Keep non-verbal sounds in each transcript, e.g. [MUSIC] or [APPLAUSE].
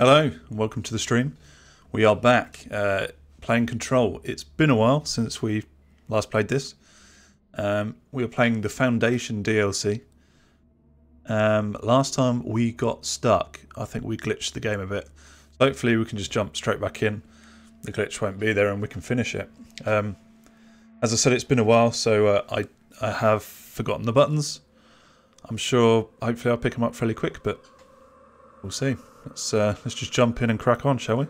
Hello and welcome to the stream. We are back uh, playing Control. It's been a while since we last played this. Um, we were playing the Foundation DLC. Um, last time we got stuck. I think we glitched the game a bit. So hopefully we can just jump straight back in. The glitch won't be there and we can finish it. Um, as I said, it's been a while, so uh, I I have forgotten the buttons. I'm sure, hopefully, I'll pick them up fairly quick, but we'll see. Let's uh, let's just jump in and crack on, shall we?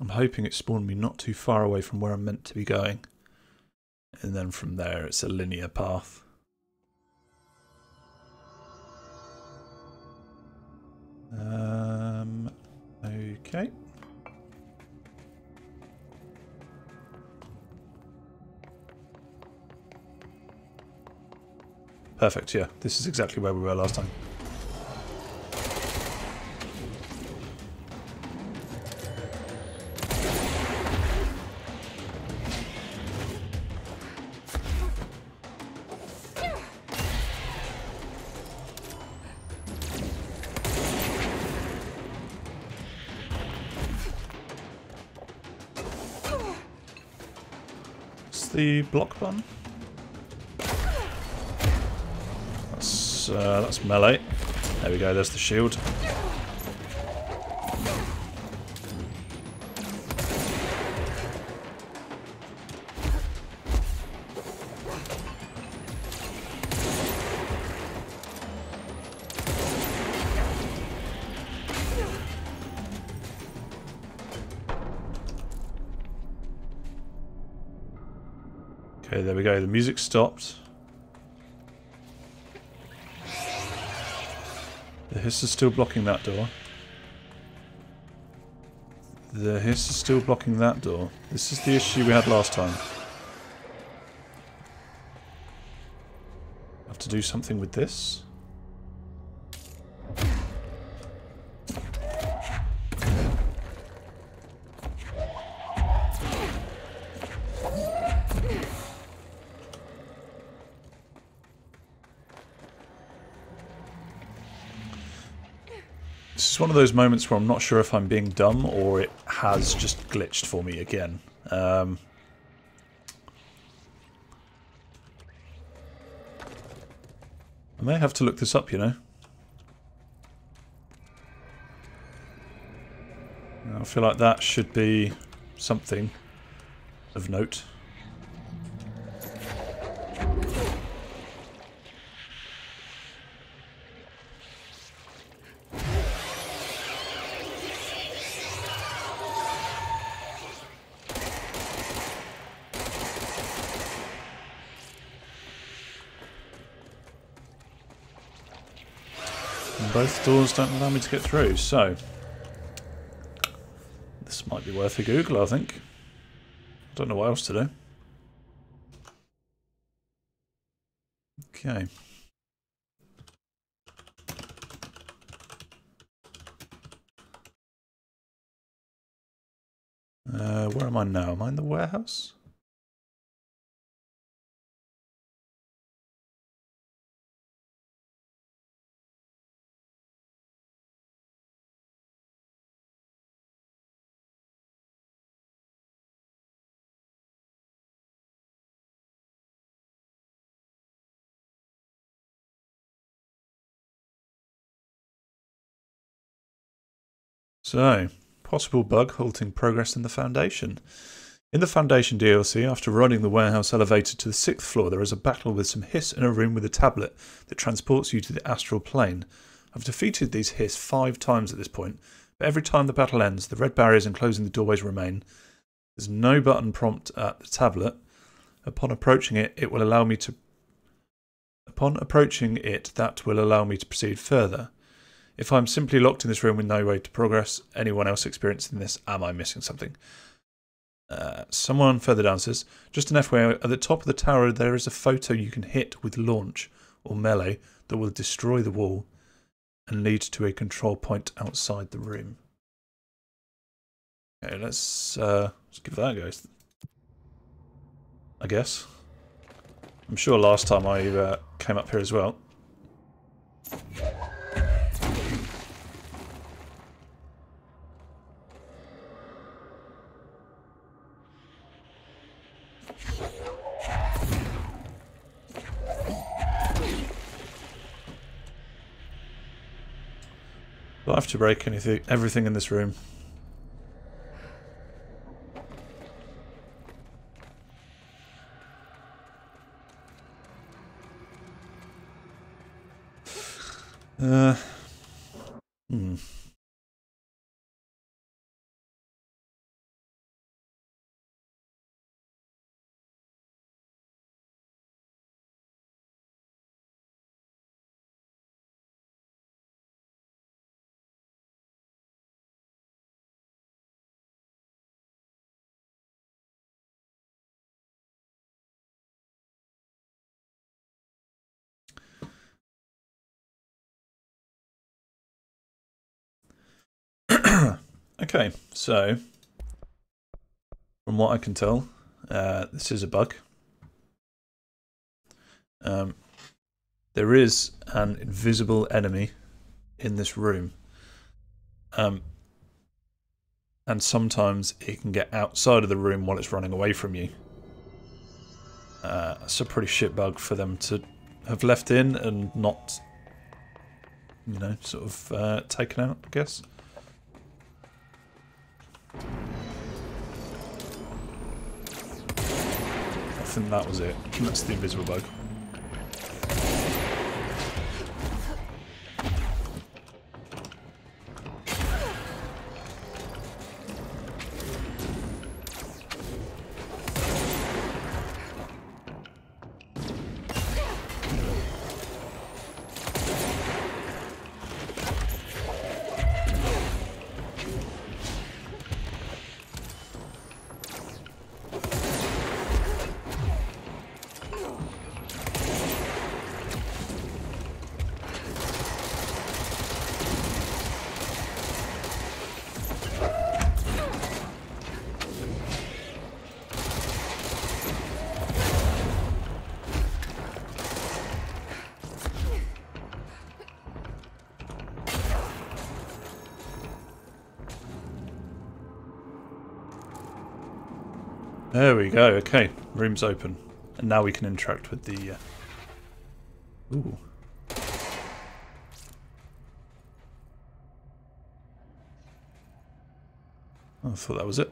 I'm hoping it spawned me not too far away from where I'm meant to be going. And then from there it's a linear path. Um, okay. Perfect, yeah. This is exactly where we were last time. Block button? That's, uh, that's melee. There we go, there's the shield. Music stopped. The hiss is still blocking that door. The hiss is still blocking that door. This is the issue we had last time. Have to do something with this. One of those moments where I'm not sure if I'm being dumb or it has just glitched for me again. Um, I may have to look this up, you know. I feel like that should be something of note. And both doors don't allow me to get through, so this might be worth a Google, I think. I Don't know what else to do. Okay. Uh, where am I now? Am I in the warehouse? So, possible bug halting progress in the Foundation. In the Foundation DLC, after riding the warehouse elevator to the sixth floor, there is a battle with some hiss in a room with a tablet that transports you to the astral plane. I've defeated these hiss five times at this point, but every time the battle ends, the red barriers enclosing the doorways remain. There's no button prompt at the tablet. Upon approaching it, it will allow me to. Upon approaching it, that will allow me to proceed further. If I'm simply locked in this room with no way to progress, anyone else experiencing this, am I missing something? Uh, someone further down says, just an FYI, at the top of the tower there is a photo you can hit with launch or melee that will destroy the wall and lead to a control point outside the room. Okay, let's, uh, let's give that a go. I guess. I'm sure last time I uh, came up here as well. I have to break anything, everything in this room? Uh, hmm. Okay, so from what I can tell, uh, this is a bug. Um, there is an invisible enemy in this room. Um, and sometimes it can get outside of the room while it's running away from you. Uh, it's a pretty shit bug for them to have left in and not, you know, sort of uh, taken out, I guess. I think that was it. That's the invisible bug. There we go. Okay, room's open. And now we can interact with the... Uh... Ooh. I thought that was it.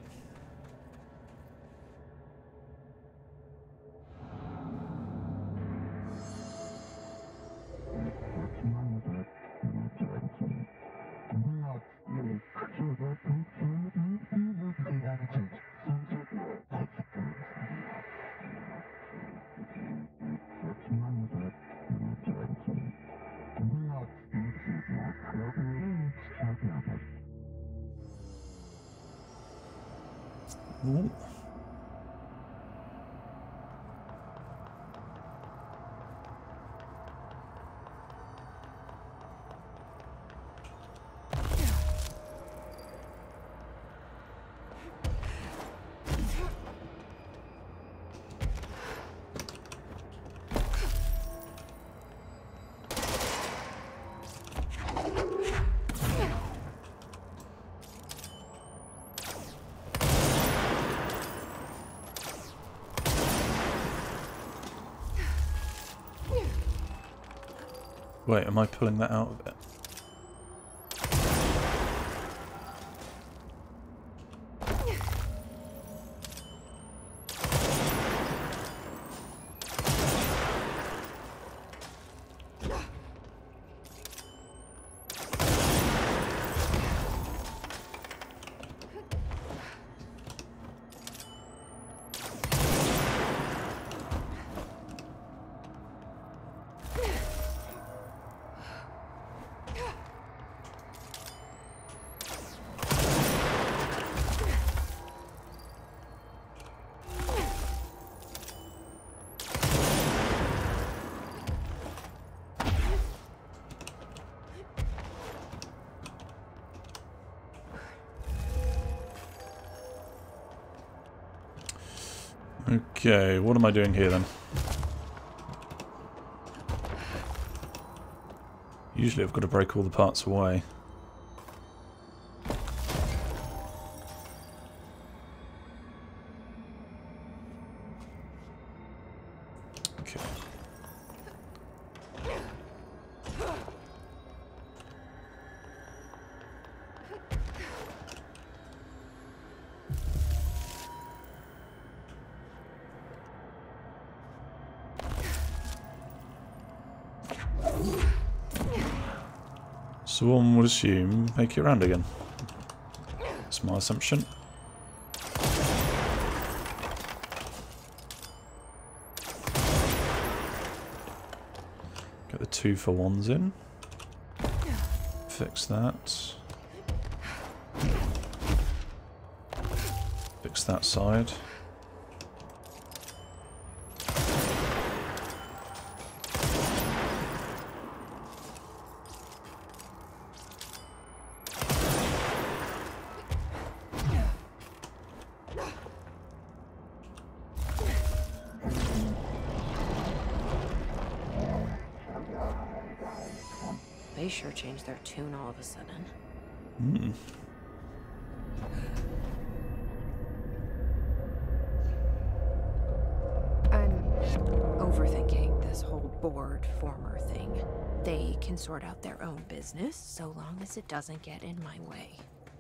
Wait, am I pulling that out Okay, what am I doing here then? Usually I've got to break all the parts away. Assume make it round again. That's my assumption. Get the two for ones in. Fix that. Fix that side. Of a sudden. Hmm. I'm overthinking this whole board former thing. They can sort out their own business so long as it doesn't get in my way.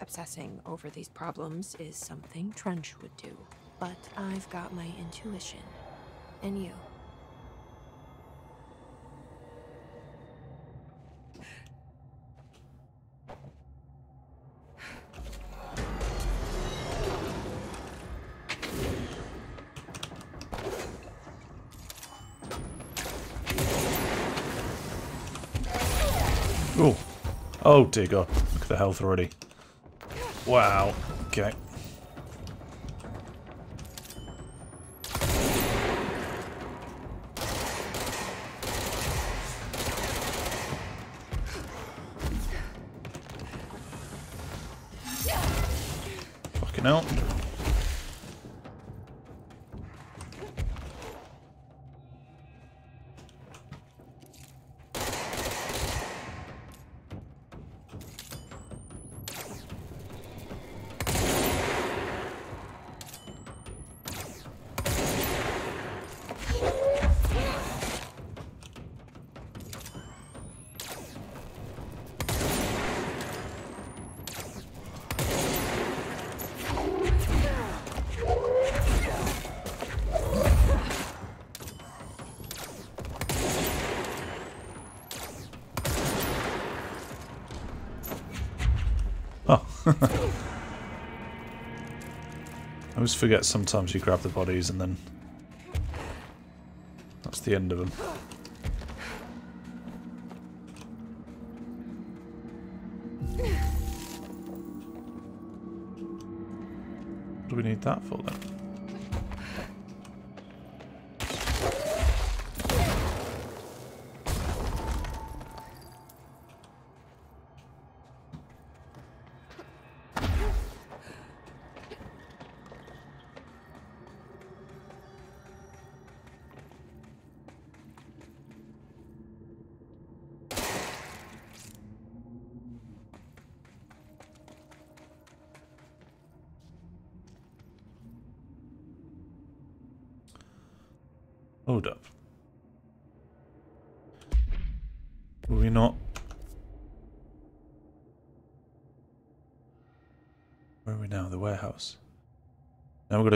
Obsessing over these problems is something Trench would do. But I've got my intuition. And you. Oh dear god. Look at the health already. Wow. Okay. Fucking hell. Always forget sometimes you grab the bodies and then that's the end of them. What do we need that for then?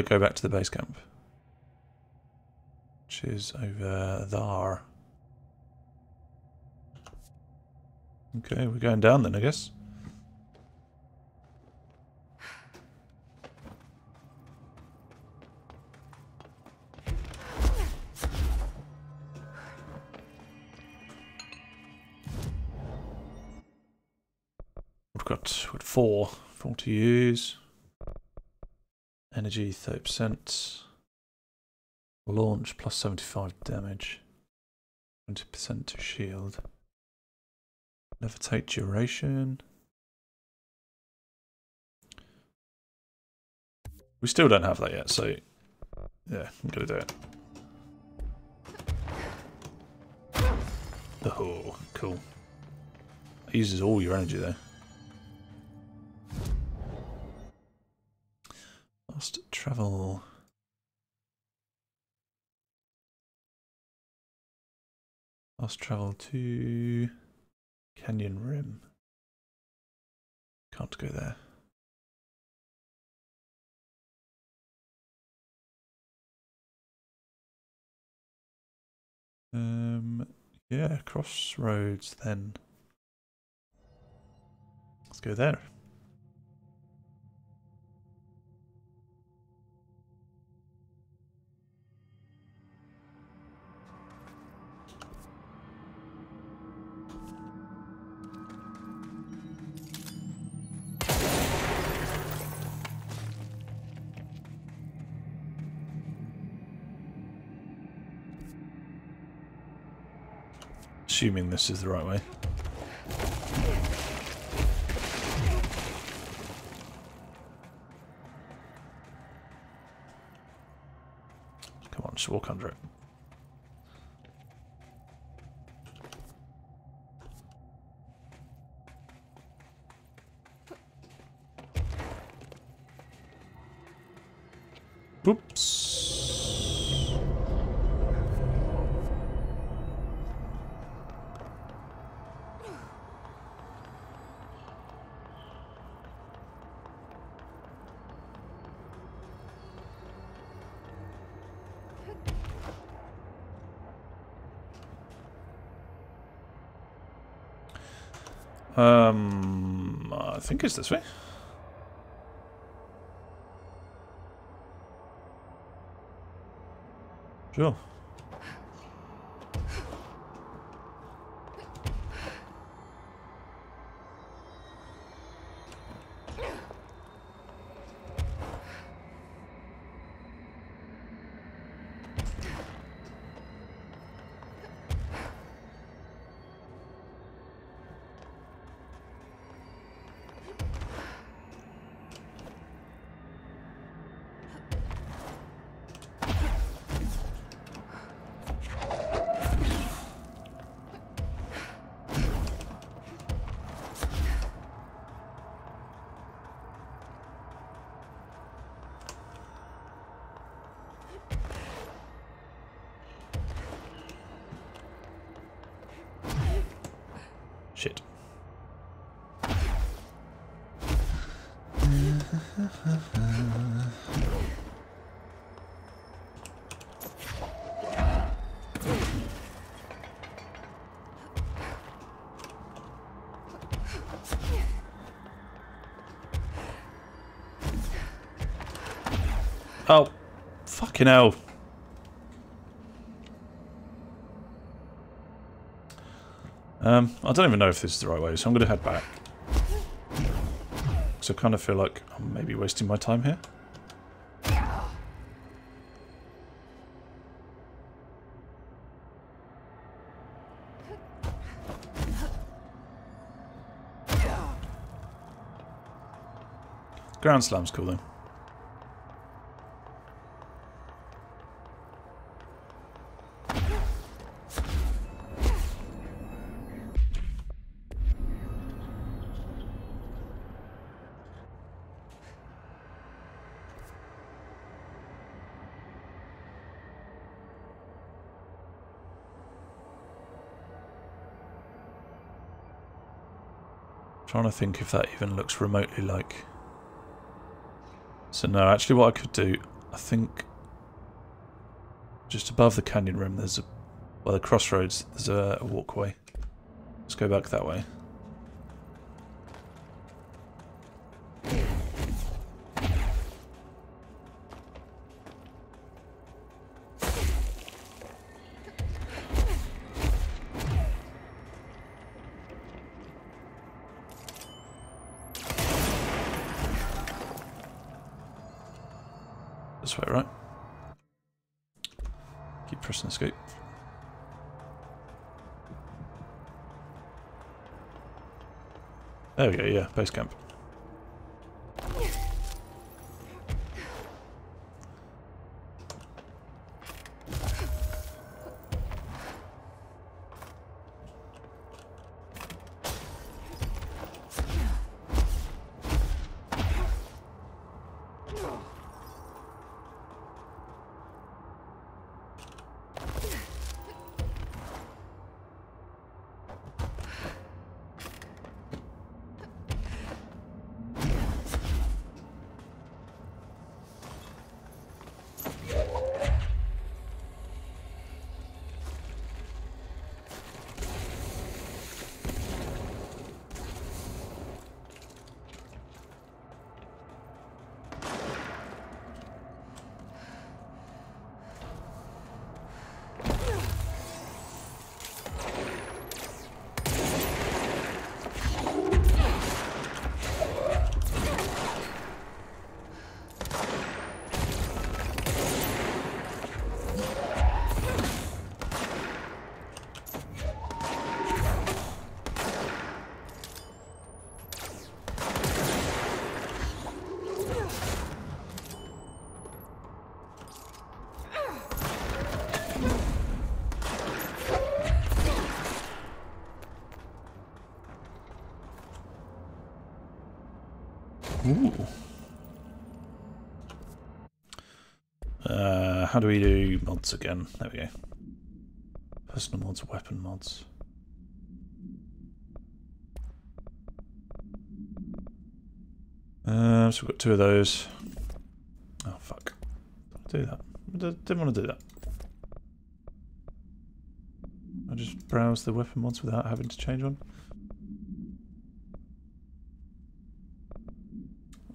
To go back to the base camp. Which is over there. Okay, we're going down then, I guess. We've got, four, four to use. Energy 30%. Launch plus 75 damage. 20% to shield. Levitate duration. We still don't have that yet, so Yeah, I'm gonna do it. Oh, cool. It uses all your energy though. Fast travel. Fast travel to Canyon Rim. Can't go there. Um, yeah, crossroads then. Let's go there. Assuming this is the right way. Come on, just walk under it. Think it's this way. Sure. Fucking hell. Um, I don't even know if this is the right way, so I'm going to head back. So I kind of feel like I'm maybe wasting my time here. Ground slam's cool though. Trying to think if that even looks remotely like. So no, actually what I could do, I think just above the canyon rim there's a, well the crossroads, there's a, a walkway. Let's go back that way. Base camp. How do we do mods again? There we go. Personal mods, weapon mods. Uh, so we've got two of those. Oh, fuck. Do that. Didn't want to do that. I just browse the weapon mods without having to change one.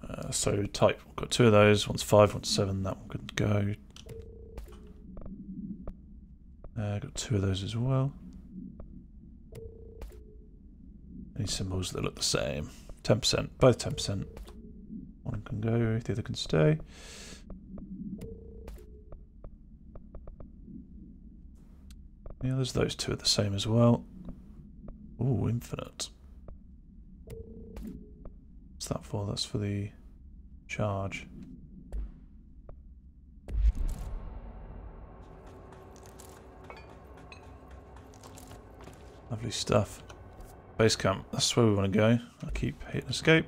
Uh, so type, we've got two of those. One's five, one's seven. That one could go. Uh, two of those as well. Any symbols that look the same. 10%, both 10%. One can go, the other can stay. Yeah, there's those two are the same as well. Oh, infinite. What's that for? That's for the charge. Lovely stuff. Base camp, that's where we want to go. I'll keep hitting escape.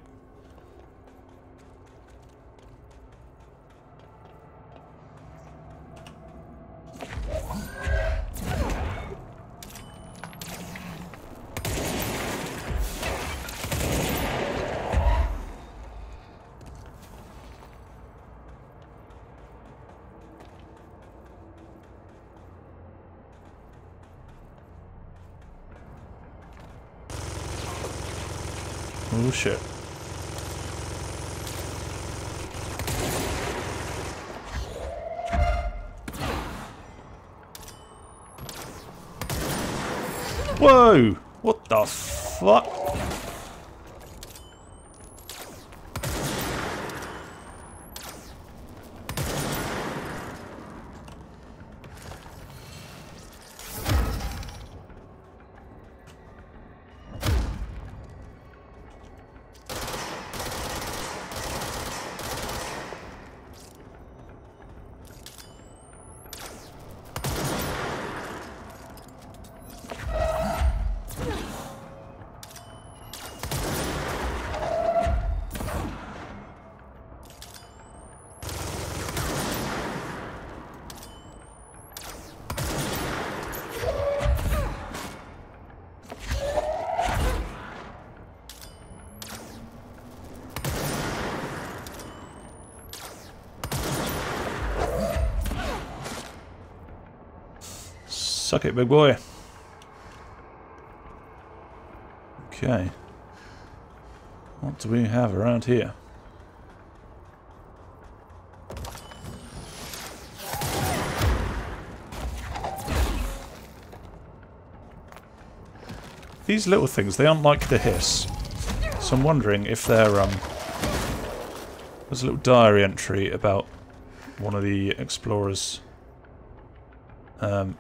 Suck it, big boy. Okay. What do we have around here? These little things, they aren't like the hiss. So I'm wondering if they're, um... There's a little diary entry about one of the explorers um,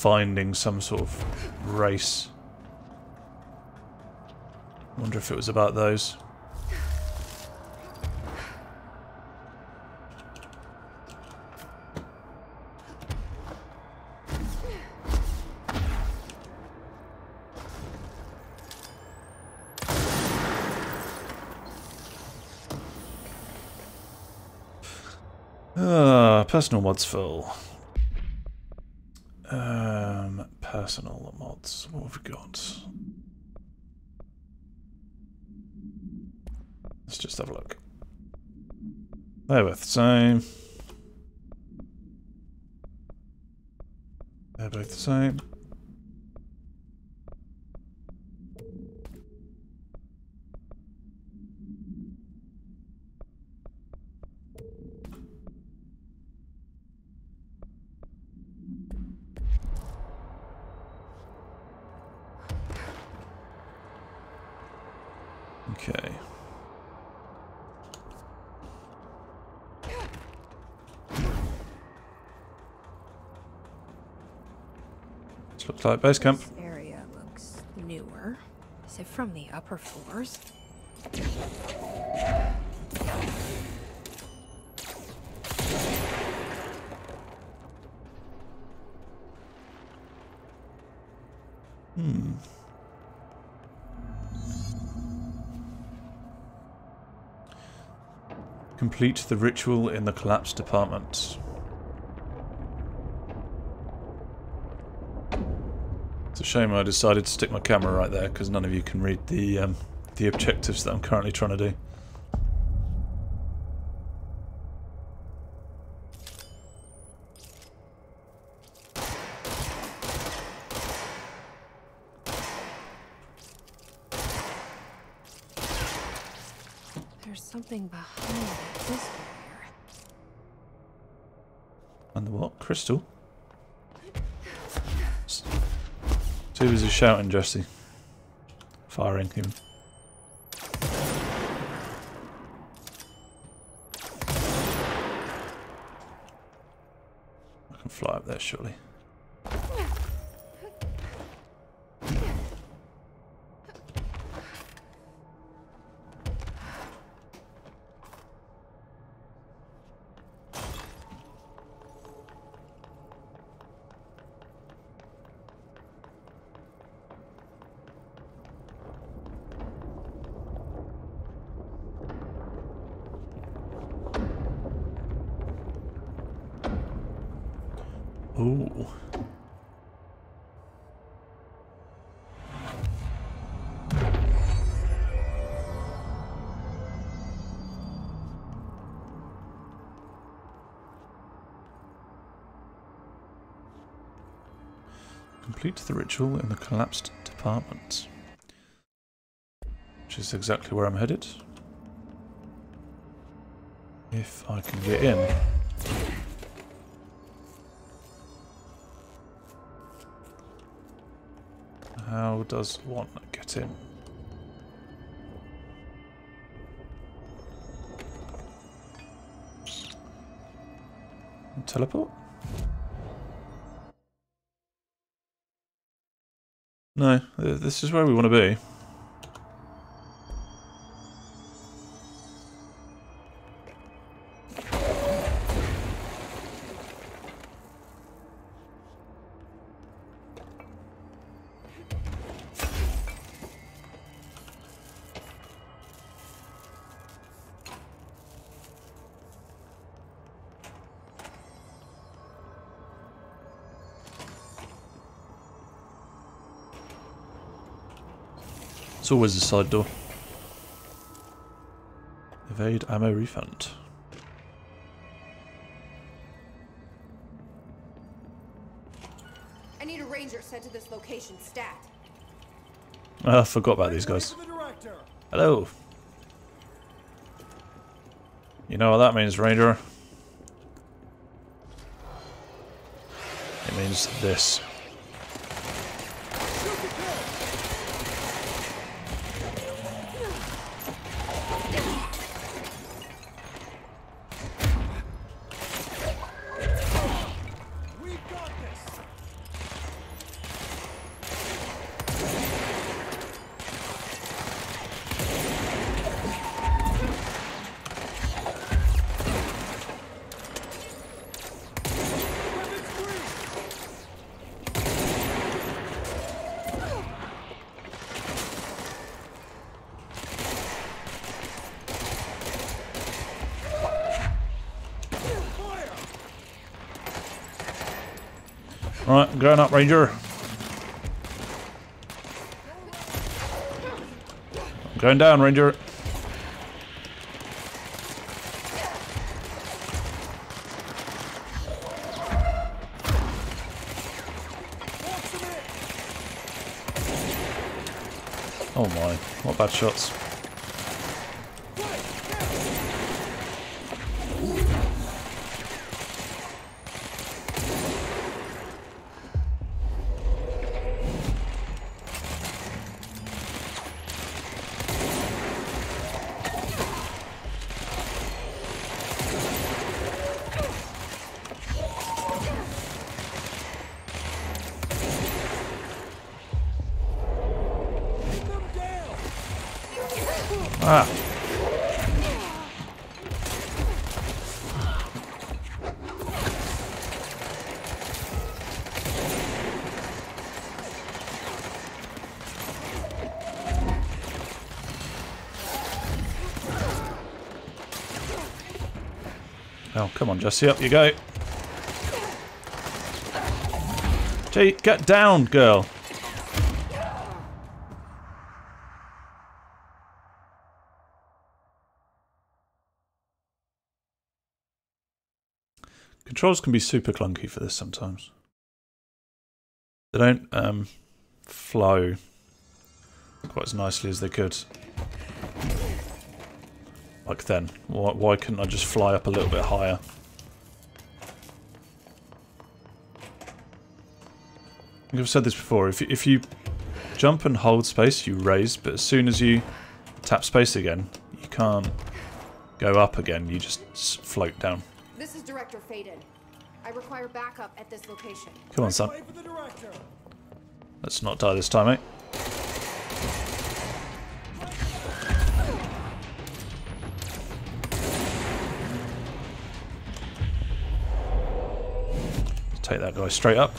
finding some sort of race. Wonder if it was about those. Ah, personal mods full. Um, personal mods. What have we got? Let's just have a look. They're both the same. They're both the same. Okay. Base camp. This area looks newer. Is it from the upper floors? Hmm. Complete the ritual in the collapsed apartment. It's a shame I decided to stick my camera right there because none of you can read the um, the objectives that I'm currently trying to do. There's something behind that this barrier. And the what? Crystal? Too busy shouting, Jesse. Firing him. I can fly up there, surely. Complete the ritual in the collapsed department. Which is exactly where I'm headed. If I can get in. How does one get in? Teleport? No, th- this is where we want to be. Always a side door. Evade ammo refund. I need a ranger sent to this location stat. Ah, I forgot about these guys. Hello. You know what that means, Ranger? It means this. Alright, going up, Ranger. Going down, Ranger. Oh my, what bad shots. Oh, come on, Jesse, up you go. Gee, get down, girl. Controls can be super clunky for this sometimes. They don't um, flow quite as nicely as they could. Like then. Why, why couldn't I just fly up a little bit higher? I've said this before, if you, if you jump and hold space, you raise, but as soon as you tap space again, you can't go up again, you just float down. This is Director Faden. I require backup at this location. Come on, son. Let's not die this time, mate. Take that guy straight up.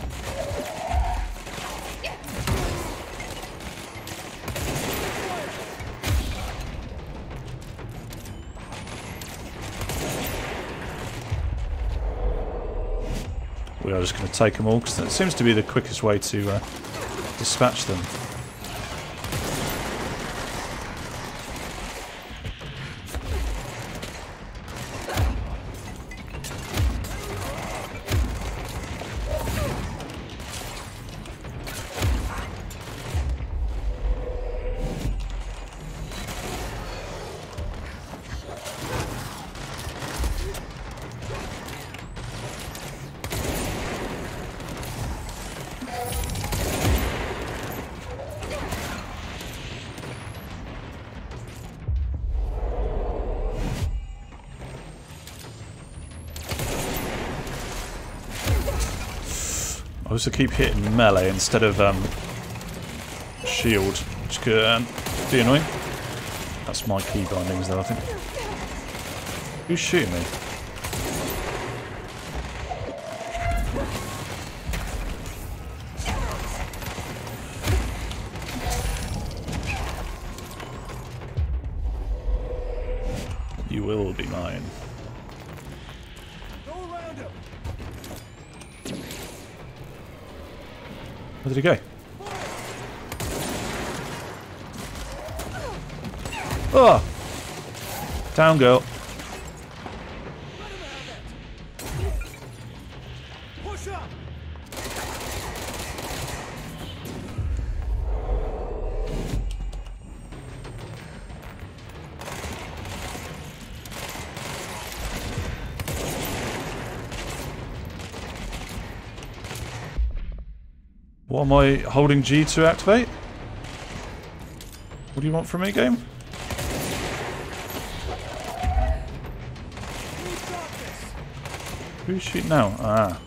We are just going to take them all because that seems to be the quickest way to uh, dispatch them. Also keep hitting melee instead of um, shield, which could um, be annoying. That's my key bindings though, I think. Who's shooting me? Down, girl. What am I holding G to activate? What do you want from me, game? Who's shooting now? Ah.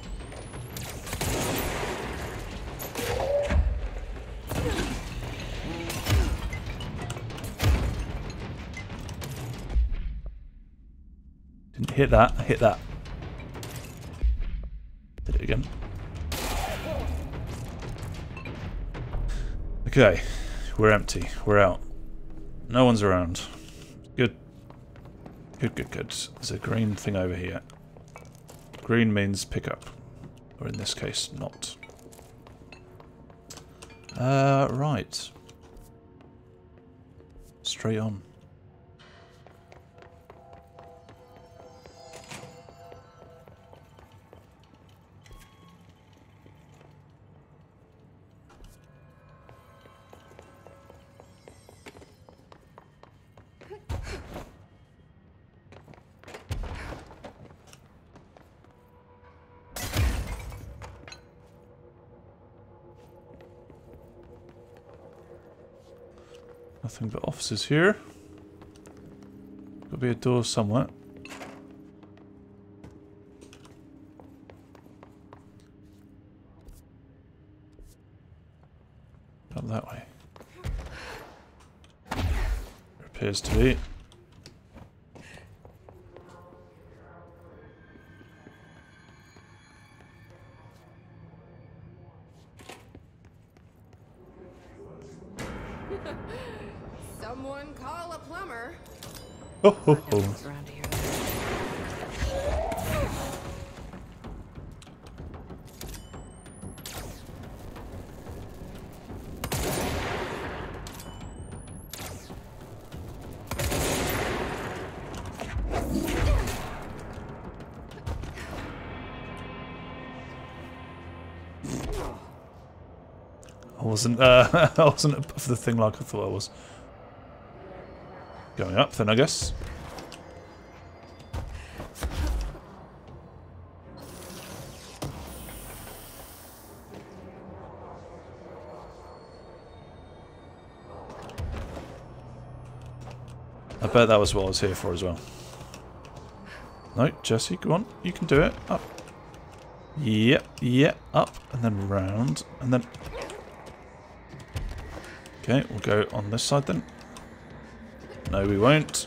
Didn't hit that, I hit that. Did it again. Okay, we're empty. We're out. No one's around. Good. Good, good, good. There's a green thing over here. Green means pick up. Or in this case, not. Uh, right. Straight on. But here. There'll be a door somewhere. Up that way. There appears to be. I wasn't uh, [LAUGHS] I wasn't above the thing like I thought I was. Going up then, I guess. I bet that was what I was here for as well. No, Jesse, go on. You can do it. Up. Yep, yep, up, and then round, and then... Okay, we'll go on this side then. No, we won't.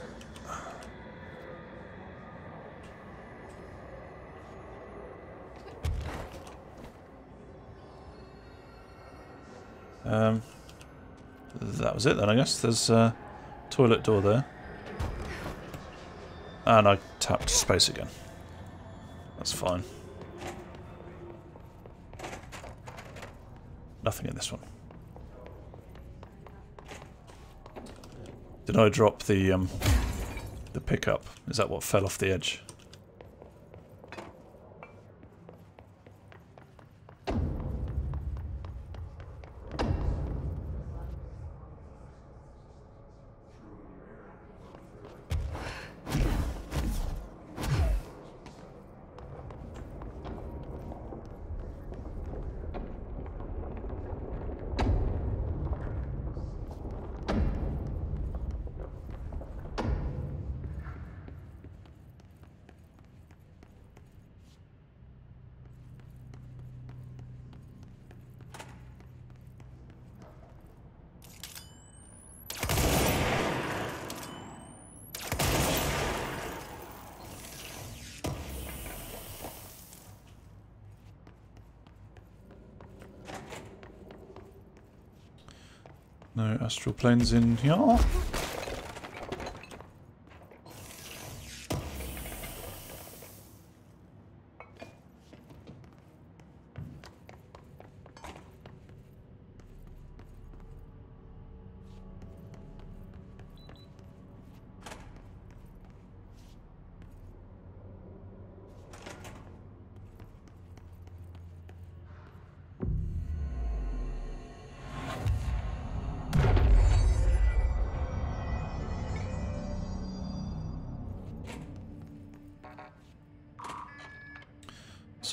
Um, that was it then, I guess. There's a toilet door there. And I tapped space again. That's fine. Nothing in this one. Did I drop the um, the pickup? Is that what fell off the edge? No astral planes in here.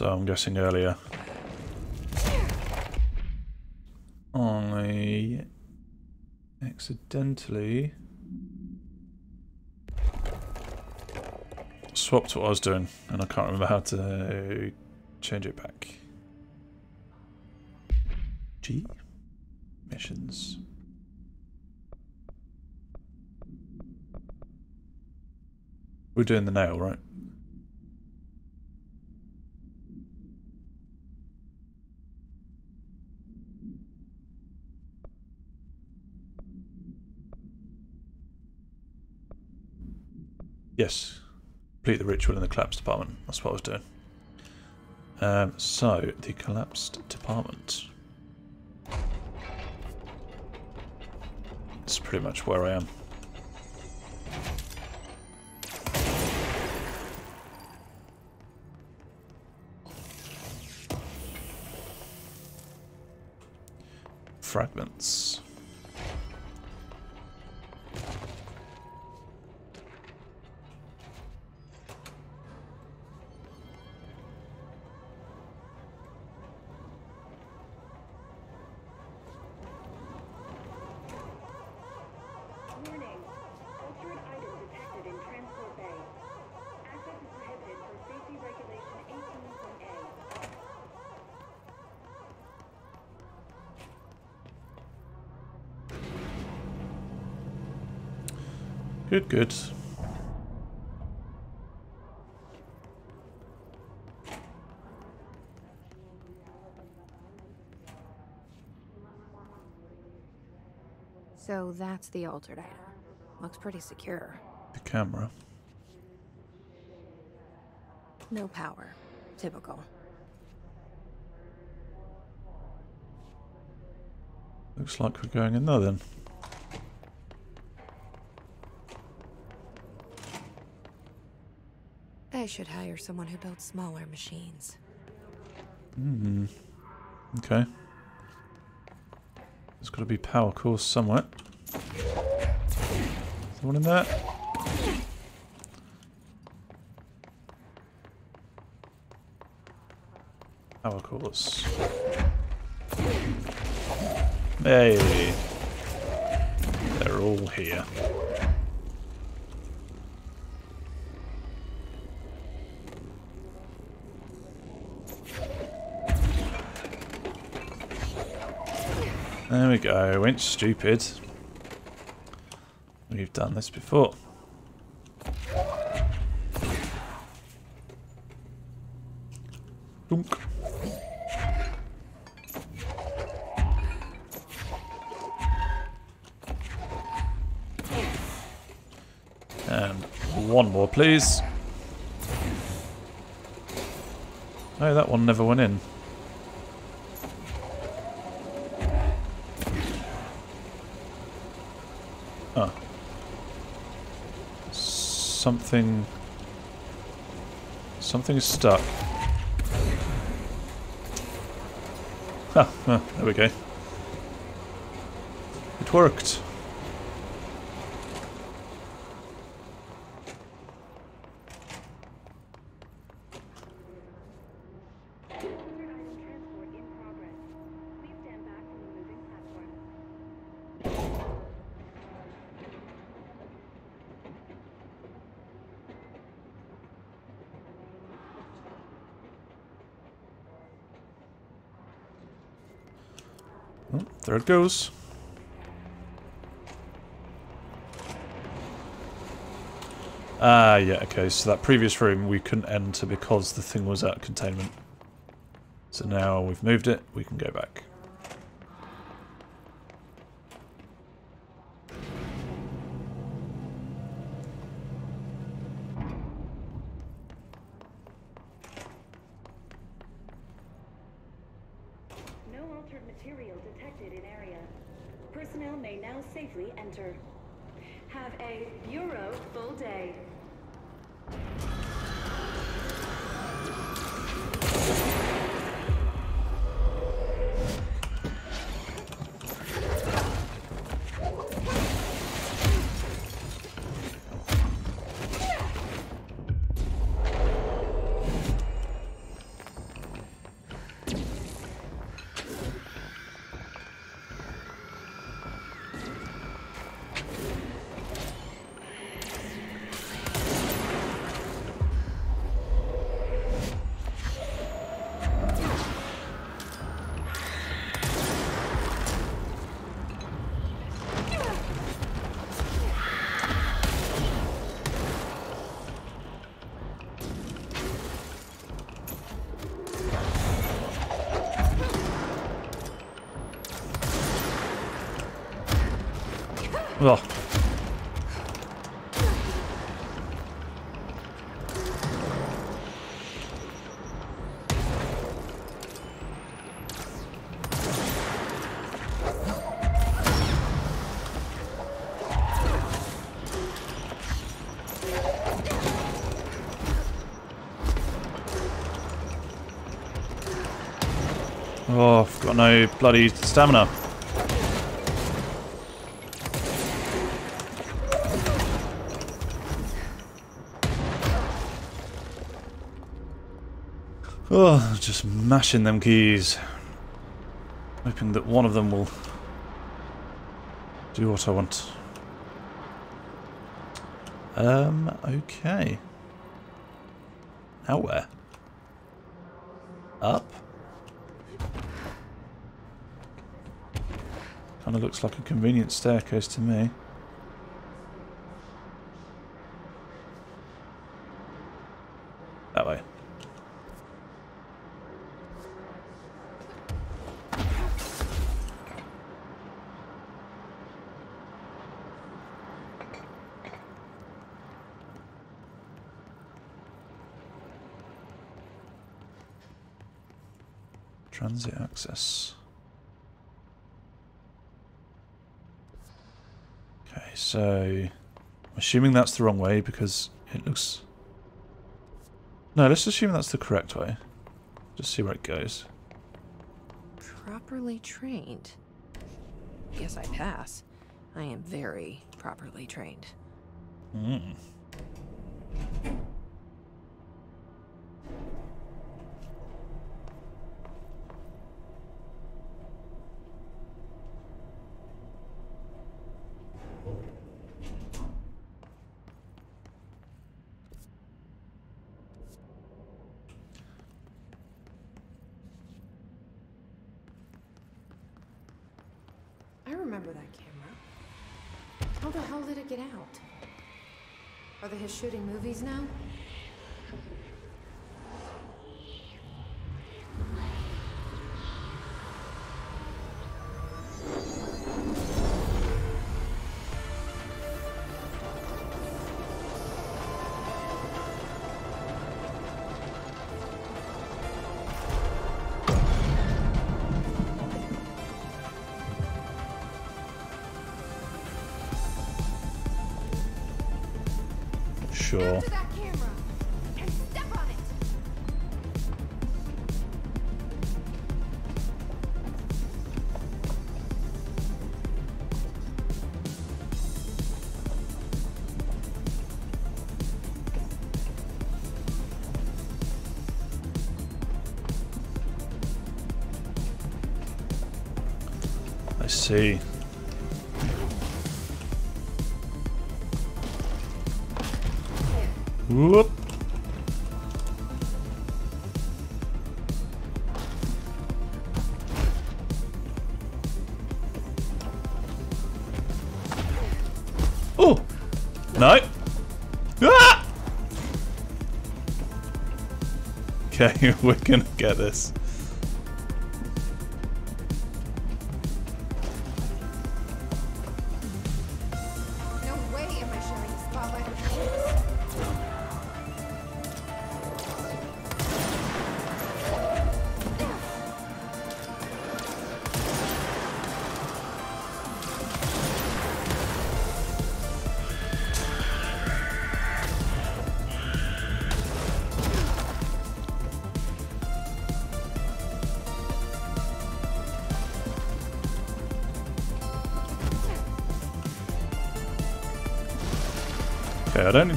So I'm guessing earlier I accidentally swapped what I was doing and I can't remember how to change it back. G? Missions. We're doing the nail, right? Complete the ritual in the collapsed department. That's what I was doing. Um, so, the collapsed department. It's pretty much where I am. Fragments. Good, good. So that's the altered item. Looks pretty secure. The camera. No power. Typical. Looks like we're going in there then. I should hire someone who builds smaller machines. Hmm. Okay. There's got to be power cores somewhere. Someone in there? Power cores. Hey. They're all here. There we go, went stupid. We've done this before. And one more, please. Oh, that one never went in. Something... Something is stuck. Ah, there we go. It worked. Secured item transport in progress. Please stand back from the moving platform. Oh, there it goes. Ah, yeah, okay, so that previous room we couldn't enter because the thing was at containment. So now we've moved it, we can go back. Oh, I've got no bloody stamina. Oh, just mashing them keys. Hoping that one of them will do what I want. Um, okay. Now where? Up? Kind of looks like a convenient staircase to me. That way. Transit access. Okay, so I'm assuming that's the wrong way because it looks. No, let's assume that's the correct way. Just see where it goes. Properly trained. Guess I pass. I am very properly trained. Mm. I remember that camera. How it get out? Are they just shooting movies now? See. Whoop. Oh! No! Ah! [LAUGHS] Okay, we're gonna get this.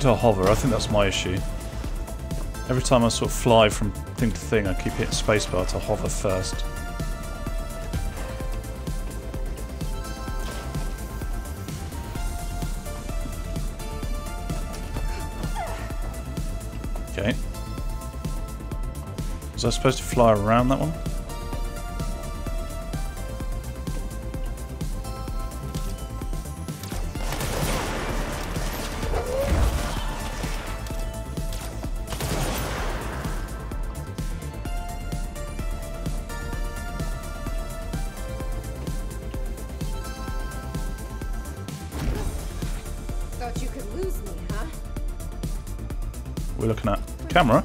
To hover. I think that's my issue. Every time I sort of fly from thing to thing, I keep hitting spacebar to hover first. Okay. Was I supposed to fly around that one? You could lose me, huh? We're looking at camera.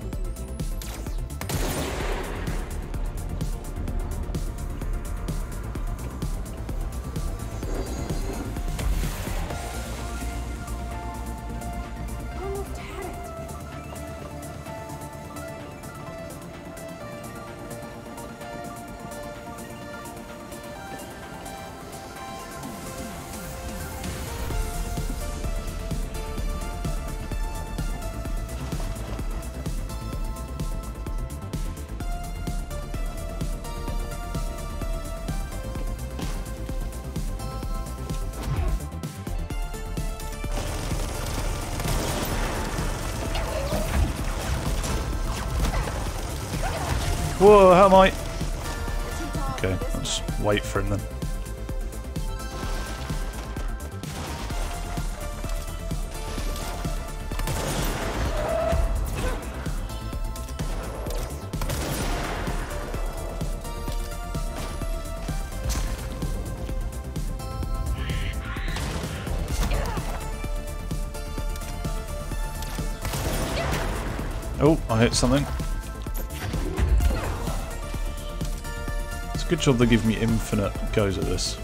Okay, one. wait for him then. Oh, I hit something. Good job they give me infinite goes at this.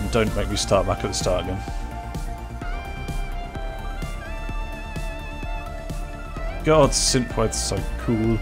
And don't make me start back at the start again. God, Synthwave's so cool.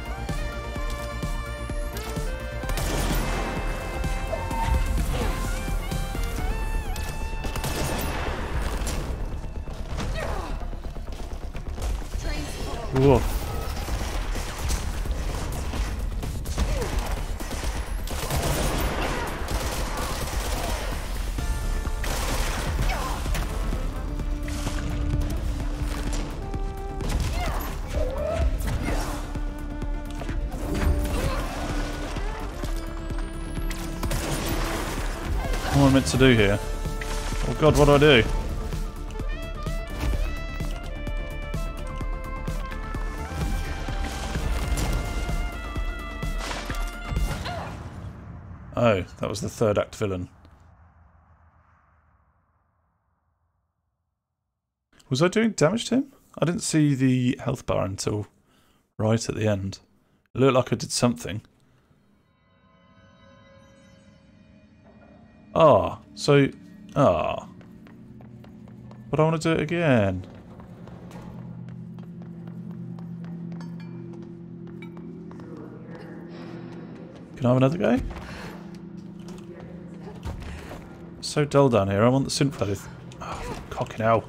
To do here? Oh god, what do I do? Oh, that was the third act villain. Was I doing damage to him? I didn't see the health bar until right at the end. It looked like I did something. Ah, so... Ah. But I want to do it again. Can I have another go? so dull down here. I want the synth Oh, cocking hell.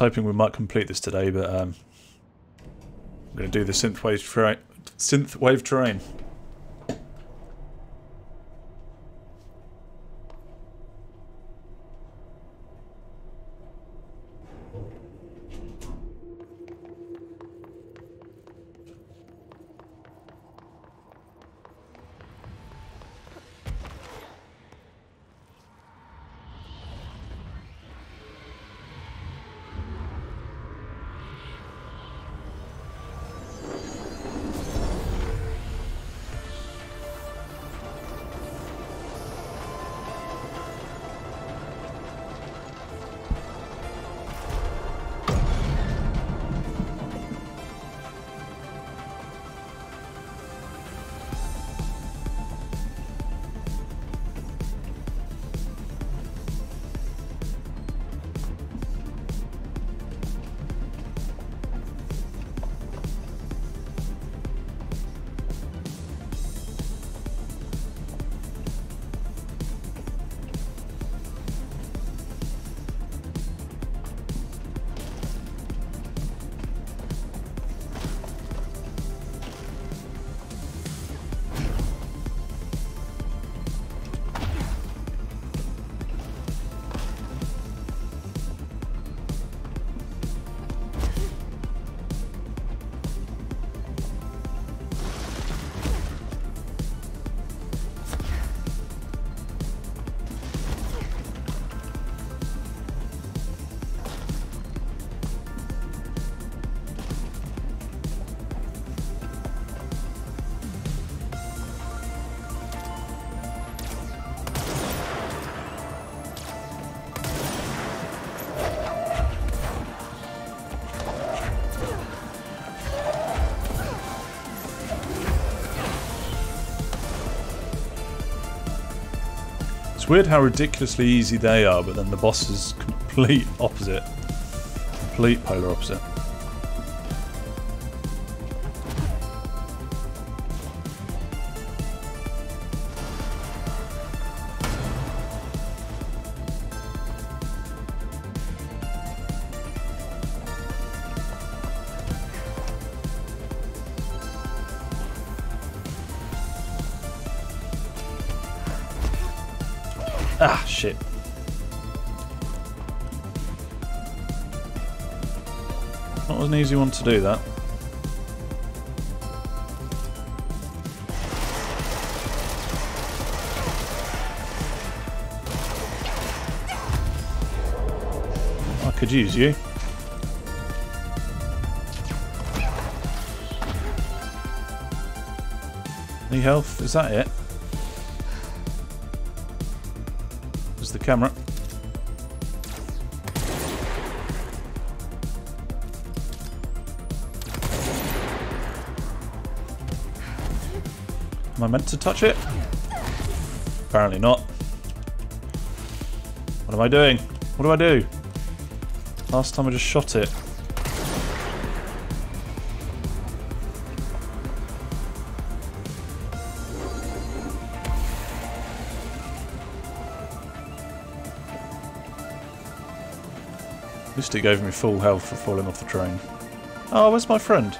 Hoping we might complete this today, but um, I'm going to do the tra synthwave terrain. Weird how ridiculously easy they are, but then the boss is complete [LAUGHS] opposite. Complete polar opposite. Not an easy one to do that. I could use you. Any health? Is that it? Is the camera. Am I meant to touch it? Apparently not. What am I doing? What do I do? Last time I just shot it. At least it gave me full health for falling off the train. Oh, where's my friend?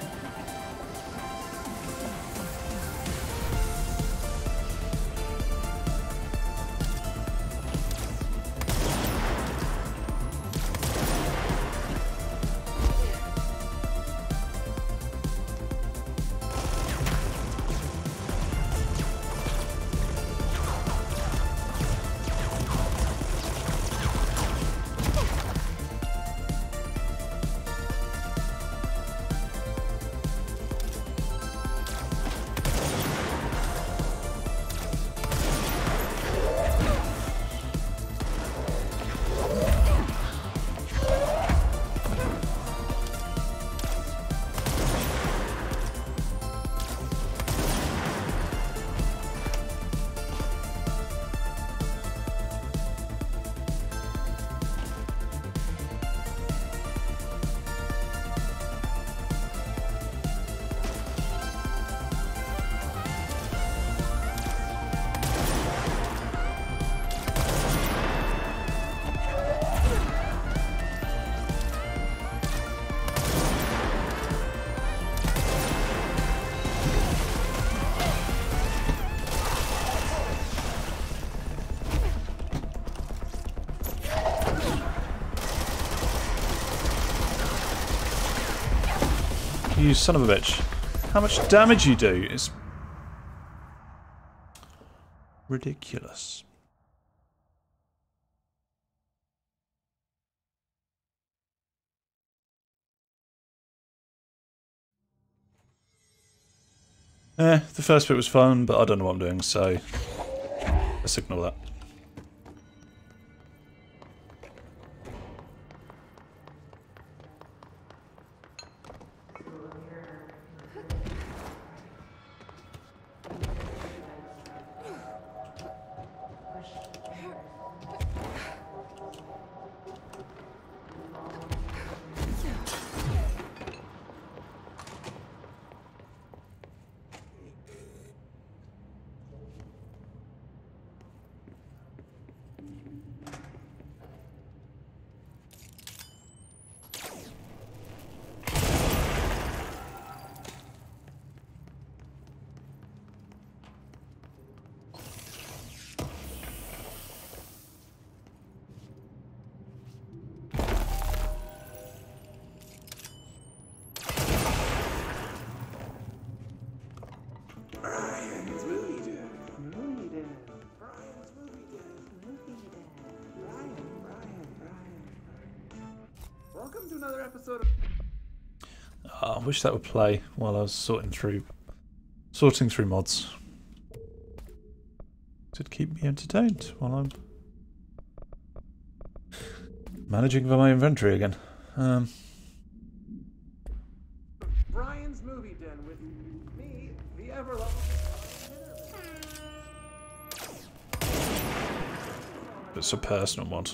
Son of a bitch. How much damage you do is ridiculous. Eh, the first bit was fun, but I don't know what I'm doing, so let's ignore that. To another episode of. Oh, I wish that would play while I was sorting through sorting through mods. It'd keep me entertained while I'm managing for my inventory again. Um, Brian's movie den with me, the ever lovable. it's a personal mod.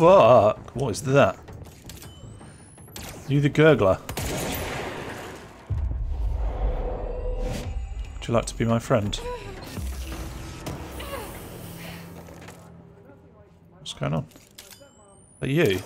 Fuck! What is that? You the gurgler? Would you like to be my friend? What's going on? Are you?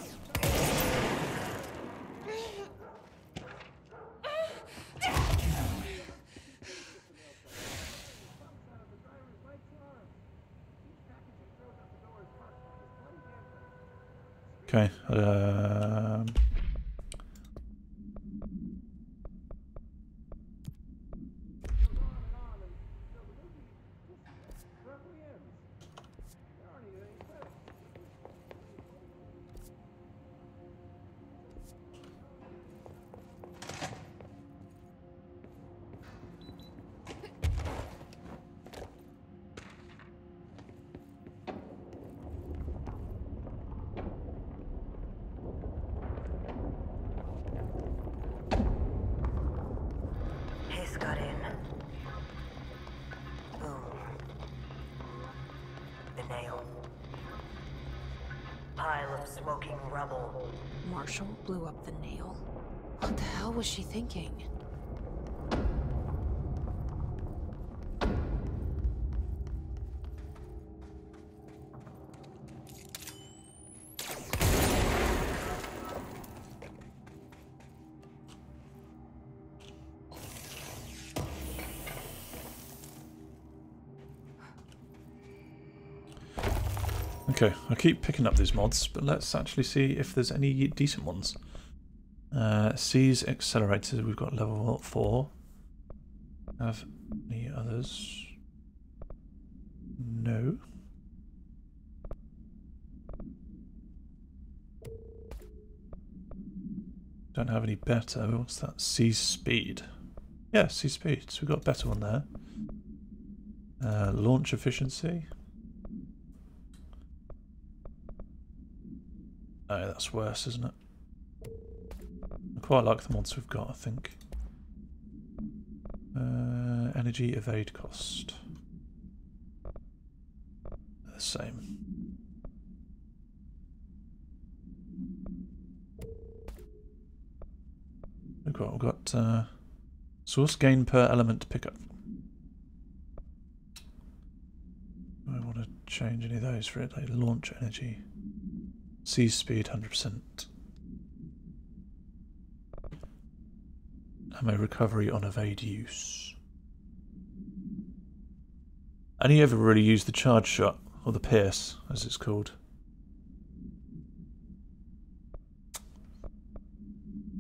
Was she thinking? Okay, I keep picking up these mods, but let's actually see if there's any decent ones. Uh, C's accelerators, we've got level 4. Have any others? No. Don't have any better. What's that? C speed. Yeah, C speed. So we've got a better one there. Uh, launch efficiency. Oh, that's worse, isn't it? Quite like the mods we've got, I think. Uh, energy evade cost. The same. We've got, we've got uh, source gain per element pickup. I want to change any of those for it? Like launch energy. C speed 100%. Ammo recovery on evade use. Only ever really used the charge shot, or the pierce, as it's called.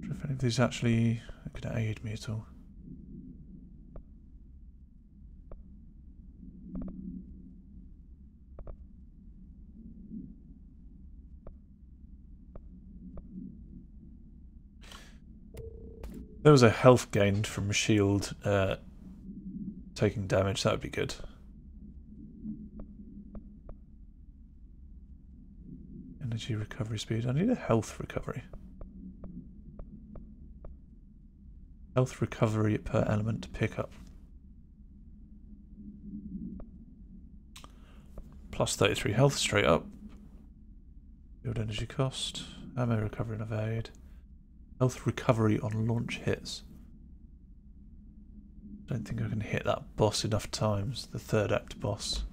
If any of these actually could aid me at all. There was a health gained from shield uh, taking damage, that would be good. Energy recovery speed. I need a health recovery. Health recovery per element pickup. Plus 33 health straight up. Build energy cost. Ammo recovery and evade. Health recovery on launch hits. Don't think I can hit that boss enough times, the third act boss.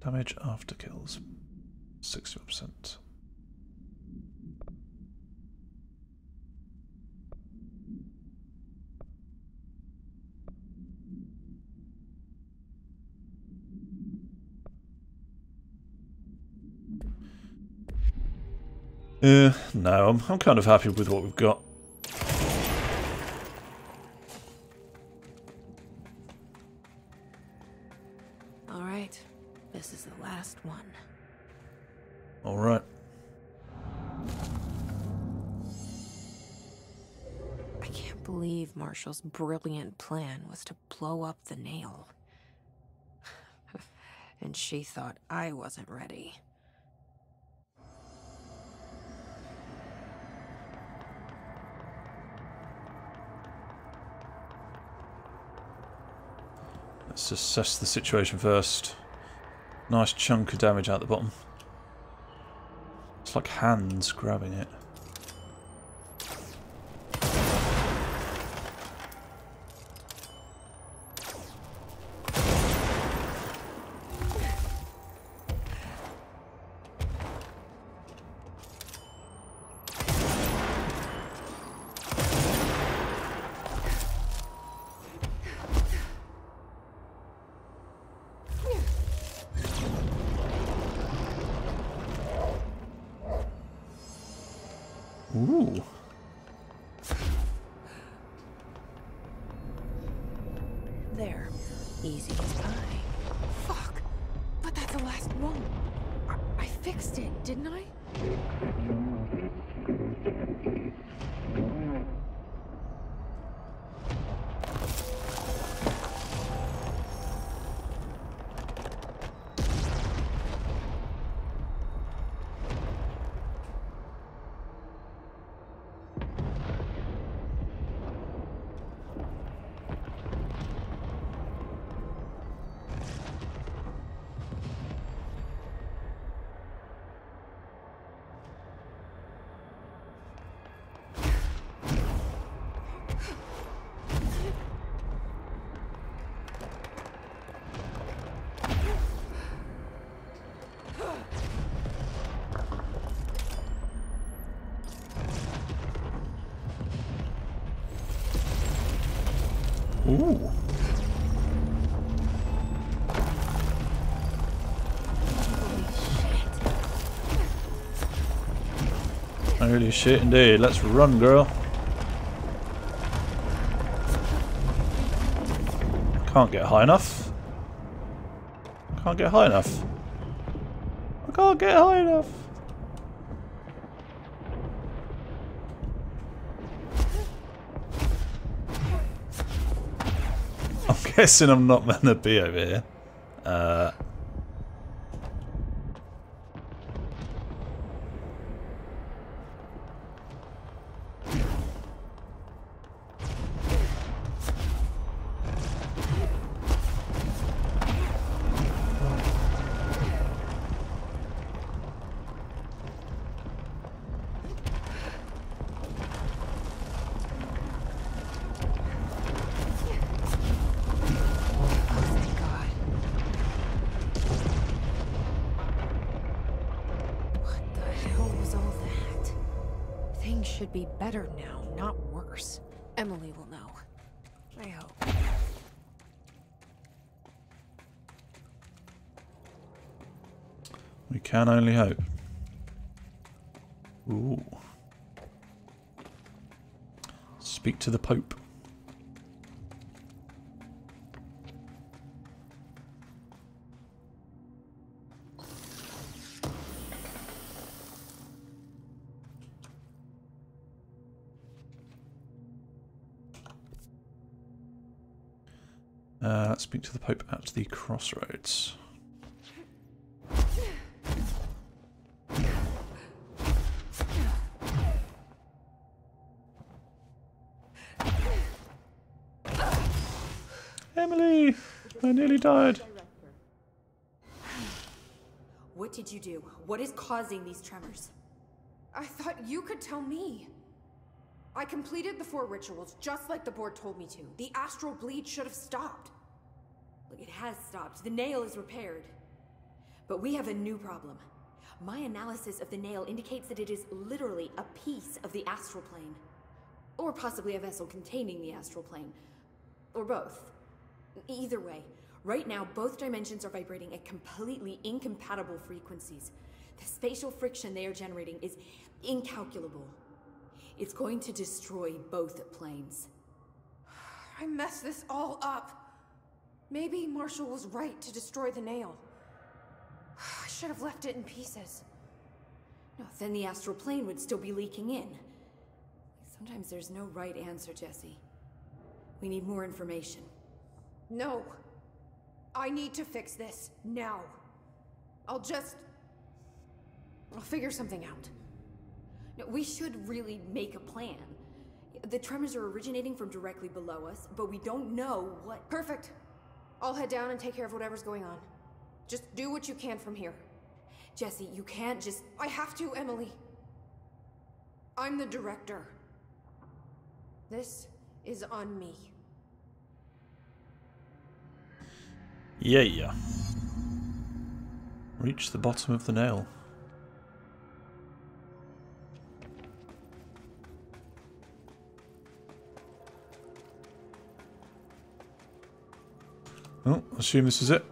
Damage after kills. 60%. Uh, no, I'm, I'm kind of happy with what we've got. All right, this is the last one. Alright. I can't believe Marshall's brilliant plan was to blow up the nail. [SIGHS] and she thought I wasn't ready. Let's assess the situation first. Nice chunk of damage out the bottom. It's like hands grabbing it. Holy shit indeed. Let's run, girl. Can't get high enough. Can't get high enough. I can't get high enough. I'm [LAUGHS] guessing I'm not meant to be over here. Should be better now, not worse. Emily will know. I hope. We can only hope. Ooh. Speak to the Pope. Uh, speak to the Pope at the crossroads. Emily! I nearly died. What did you do? What is causing these tremors? I thought you could tell me. I completed the four rituals just like the board told me to. The astral bleed should have stopped. Look, it has stopped. The nail is repaired. But we have a new problem. My analysis of the nail indicates that it is literally a piece of the astral plane. Or possibly a vessel containing the astral plane. Or both. Either way, right now both dimensions are vibrating at completely incompatible frequencies. The spatial friction they are generating is incalculable. It's going to destroy both planes. I messed this all up. Maybe Marshall was right to destroy the nail. [SIGHS] I should have left it in pieces. No, then the astral plane would still be leaking in. Sometimes there's no right answer, Jesse. We need more information. No. I need to fix this now. I'll just. I'll figure something out. No, we should really make a plan. The tremors are originating from directly below us, but we don't know what. Perfect. I'll head down and take care of whatever's going on. Just do what you can from here. Jesse, you can't just. I have to, Emily. I'm the director. This is on me. Yeah, yeah. Reach the bottom of the nail. Oh, assume this is it.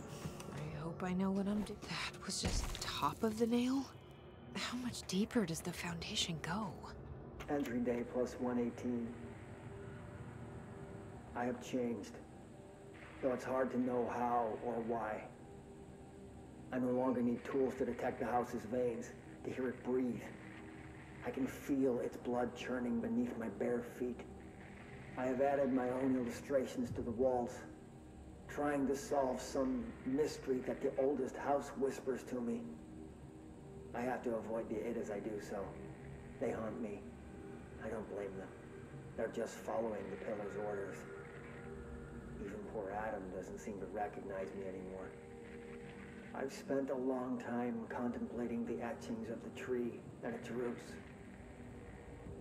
I hope I know what I'm doing. That was just the top of the nail? How much deeper does the foundation go? Entry day plus 118. I have changed, though it's hard to know how or why. I no longer need tools to detect the house's veins, to hear it breathe. I can feel its blood churning beneath my bare feet. I have added my own illustrations to the walls, trying to solve some mystery that the oldest house whispers to me. I have to avoid the it as I do so. They haunt me. I don't blame them. They're just following the pillar's orders. Even poor Adam doesn't seem to recognize me anymore. I've spent a long time contemplating the etchings of the tree and its roots.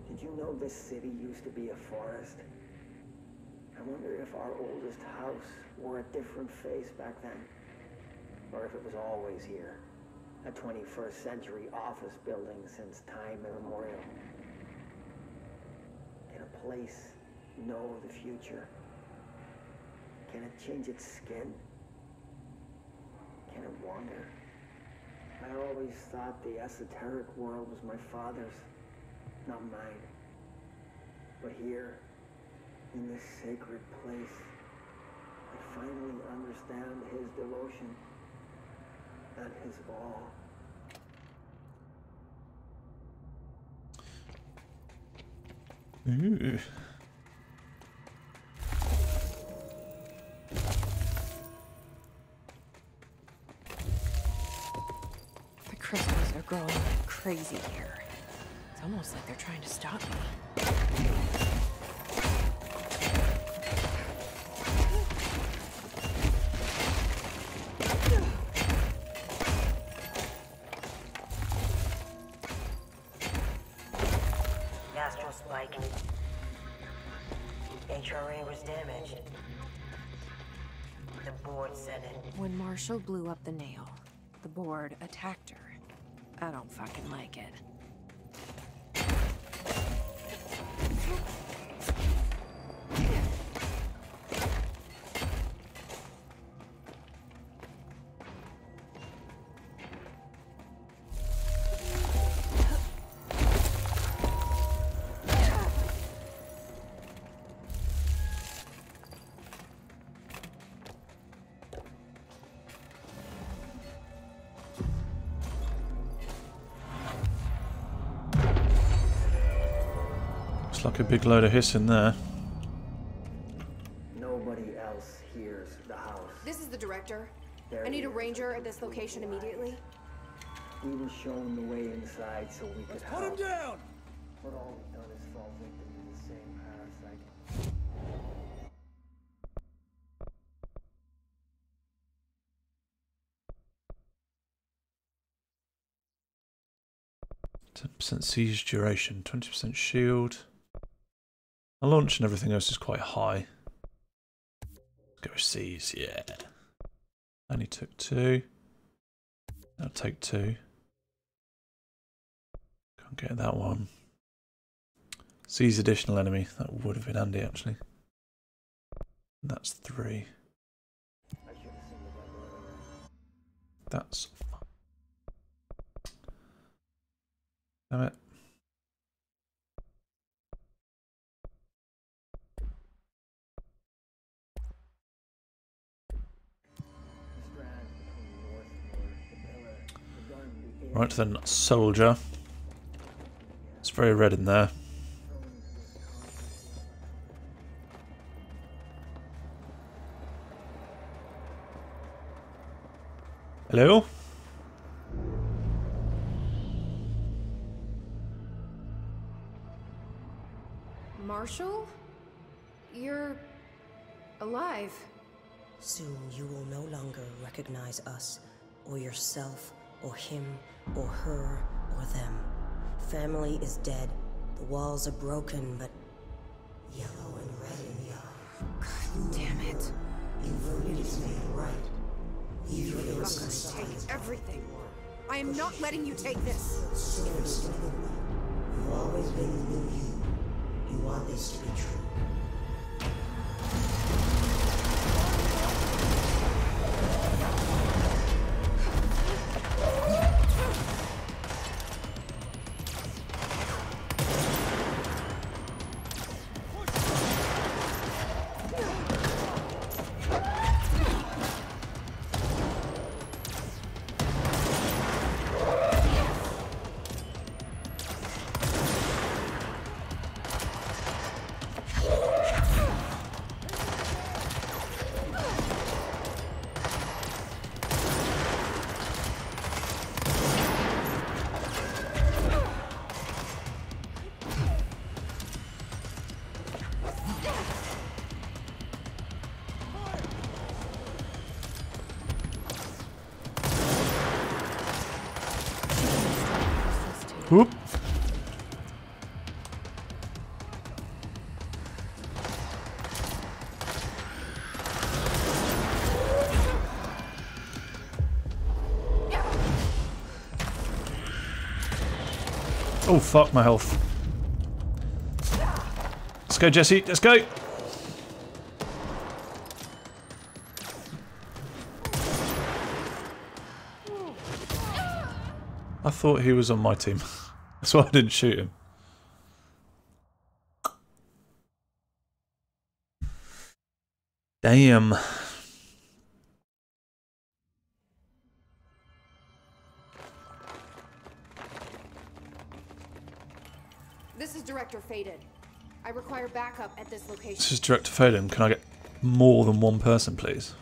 Did you know this city used to be a forest? I wonder if our oldest house wore a different face back then. Or if it was always here. A 21st century office building since time immemorial. Did a place know the future? Can it change its skin? Can it wander? I always thought the esoteric world was my father's, not mine. But here, in this sacred place, I finally understand his devotion and his awe. Ooh. The crystals are growing crazy here. It's almost like they're trying to stop me. Marshall blew up the nail, the board attacked her. I don't fucking like it. Looks like a big load of hissing there. Nobody else hears the house. This is the director. There I need a ranger at this location immediately. We were shown the way inside so we could help. Put him down! But all we've done is fall victim to the same parasite. Ten percent siege duration, twenty percent shield. The launch and everything else is quite high. Go seize, yeah. Only took two. I'll take two. Can't get that one. Seize additional enemy. That would have been handy actually. That's three. That's. Damn it. Right then, soldier. It's very red in there. Thrown into this conflict. Hello? Marshall? You're alive. Soon you will no longer recognize us, or yourself, or him, or her, or them. Family is dead. The walls are broken, but yellow and red in the eye. Damn it. Take everything. I am not letting you take this. You've always been the new you. You want this to be true. Oh fuck my health. Let's go Jesse, let's go! I thought he was on my team. [LAUGHS] That's why I didn't shoot him. Damn. Director Faden. I require backup at this location. This is Director Faden. Can I get more than one person, please?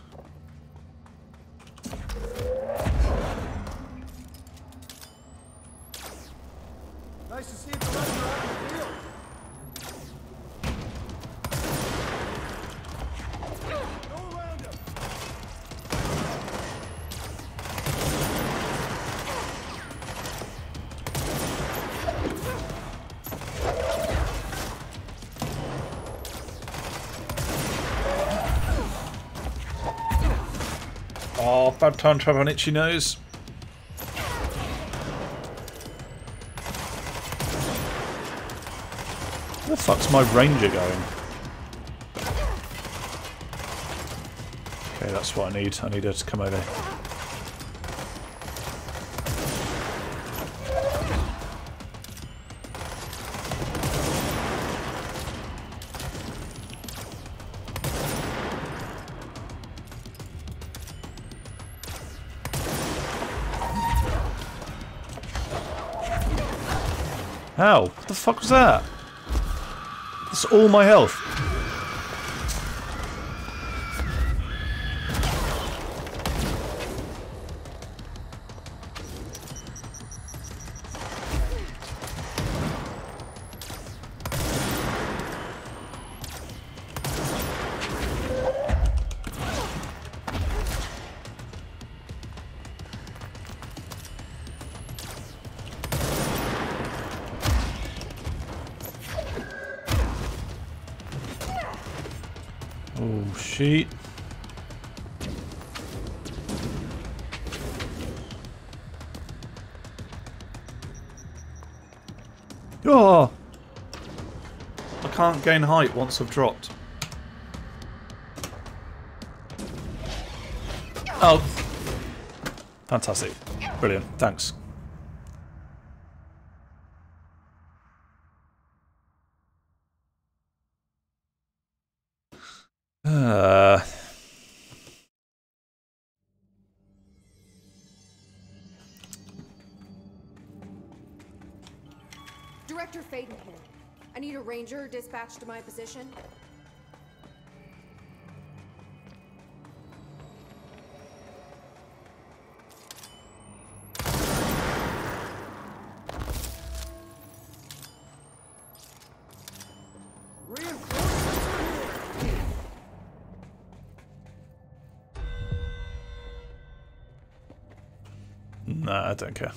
Oh, time to have an itchy nose. Where the fuck's my ranger going? Okay, that's what I need. I need her to come over. The fuck was that? That's all my health. Gain height once I've dropped. Oh. Fantastic. Brilliant. Thanks. Dispatched to my position. Nah, I don't care.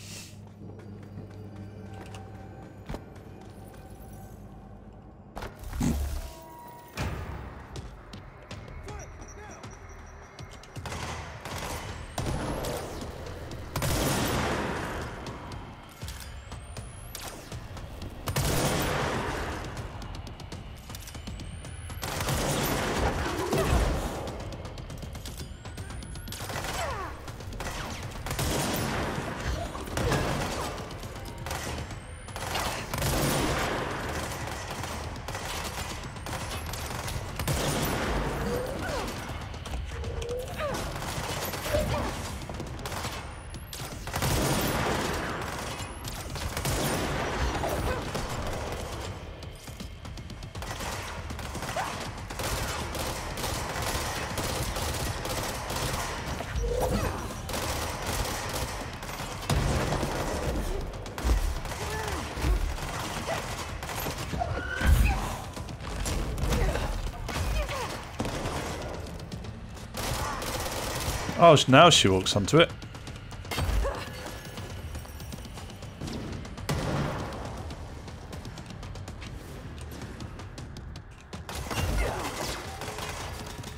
Oh, now she walks onto it.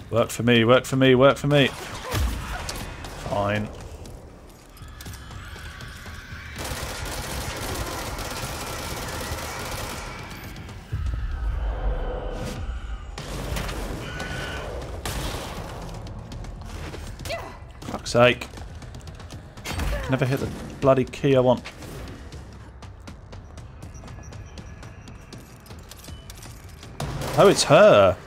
Work for me, work for me, work for me. sake. Never hit the bloody key I want. Oh, it's her.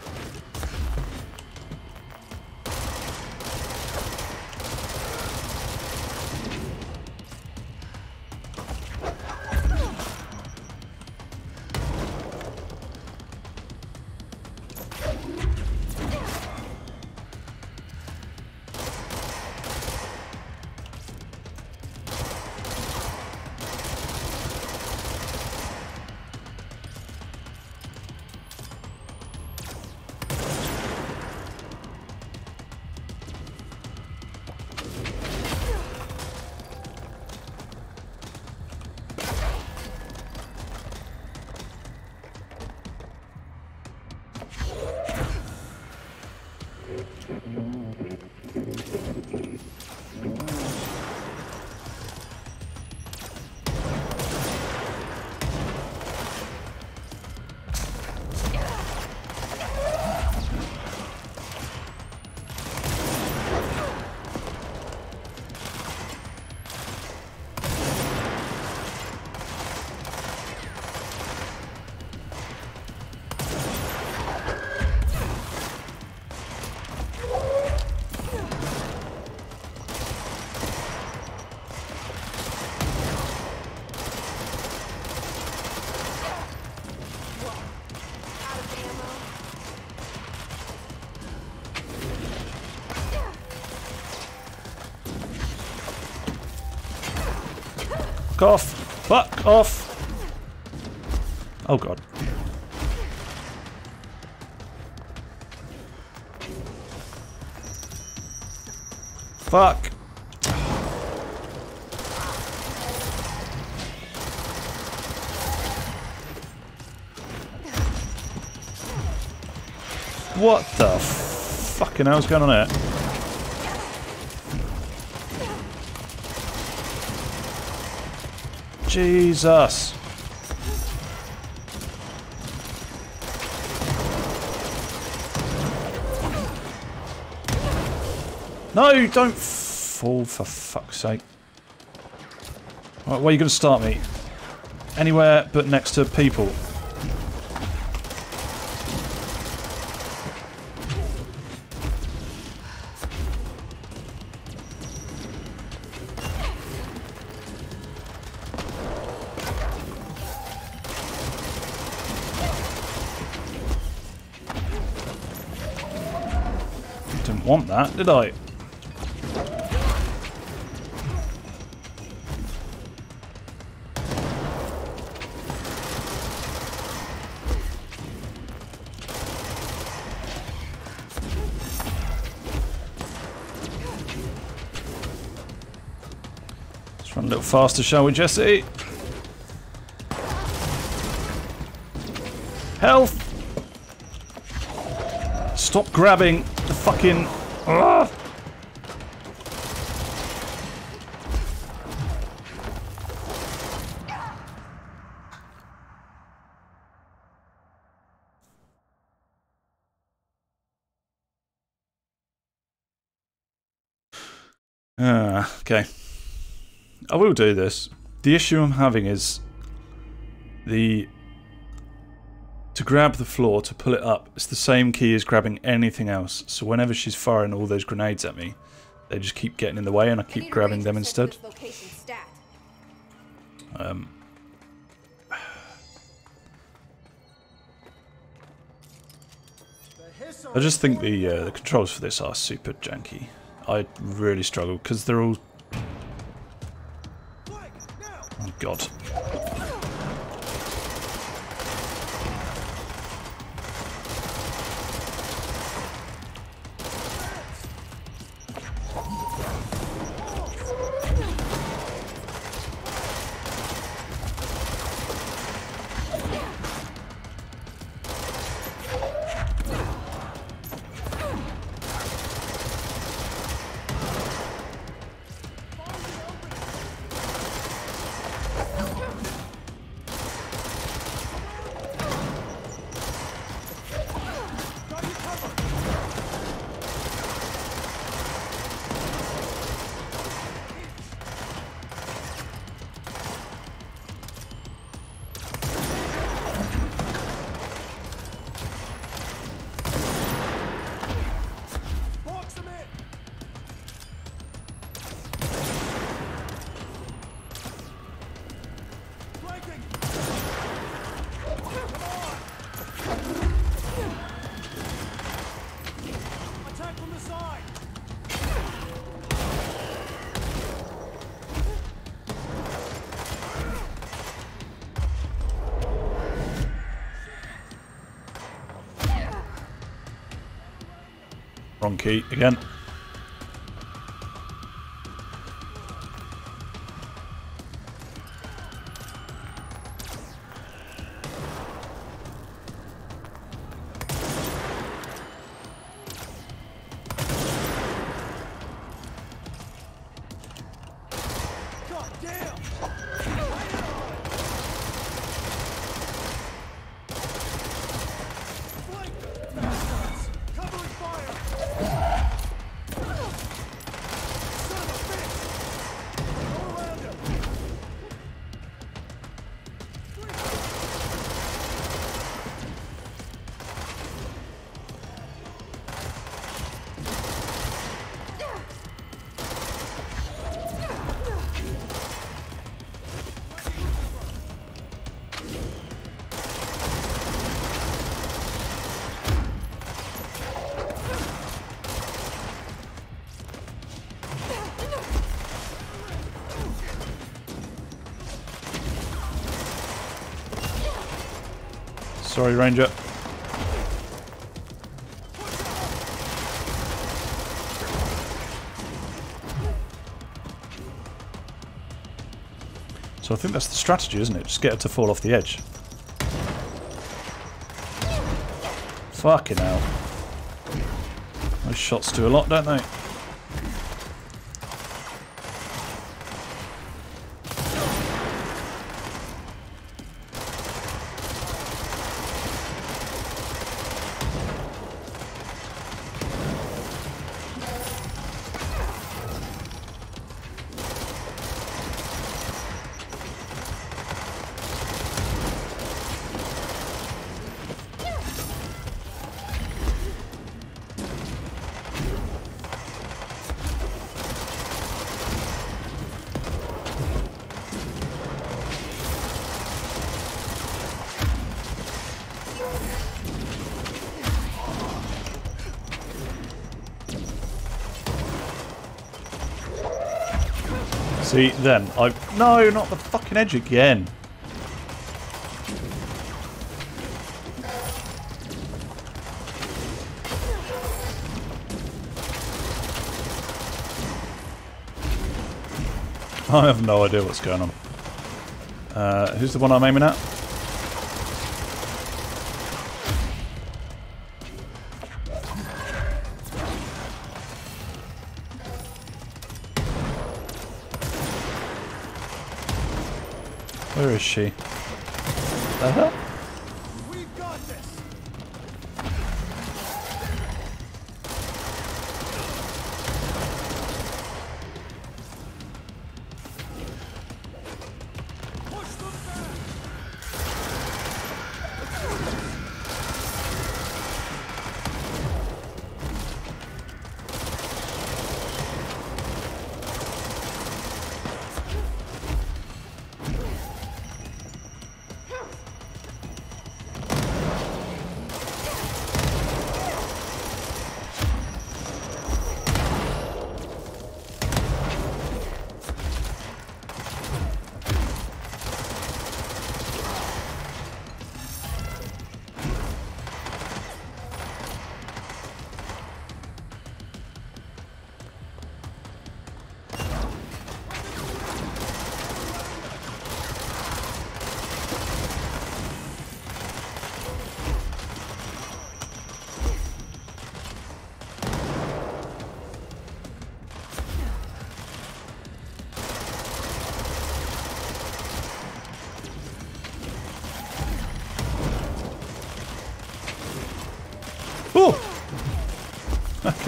Fuck off! Fuck off! Oh god. Fuck! What the fucking hell's going on here? Jesus. No, don't fall for fuck's sake. Right, where are you going to start me? Anywhere but next to people. That, did I? Let's run a little faster, shall we, Jesse? Health! Stop grabbing the fucking... Ah, okay. I will do this. The issue I'm having is the to grab the floor to pull it up. It's the same key as grabbing anything else. So whenever she's firing all those grenades at me, they just keep getting in the way and I keep grabbing them instead. Um, I just think the uh, the controls for this are super janky. I really struggle because they're all. Oh god. Key again. Sorry, Ranger. So I think that's the strategy, isn't it? Just get her to fall off the edge. Fucking hell. Those shots do a lot, don't they? See, then, I... No, not the fucking edge again. I have no idea what's going on. Uh, who's the one I'm aiming at? Is she? The hell?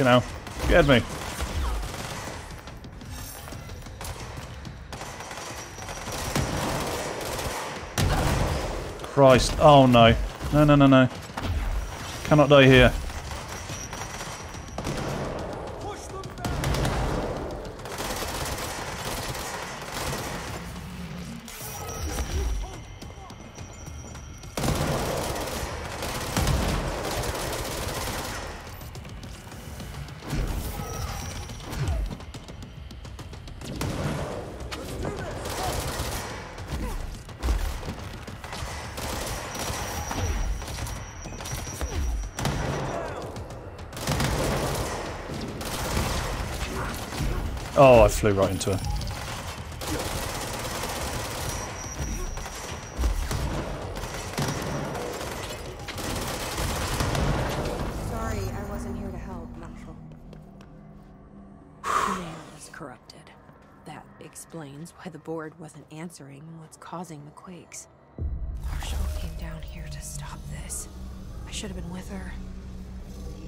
Fucking know. Scared me. Christ. Oh no. No, no, no, no. Cannot die here. Flew right into her. Sorry, I wasn't here to help, Marshall. The nail was corrupted. That explains why the board wasn't answering what's causing the quakes. Marshall came down here to stop this. I should have been with her.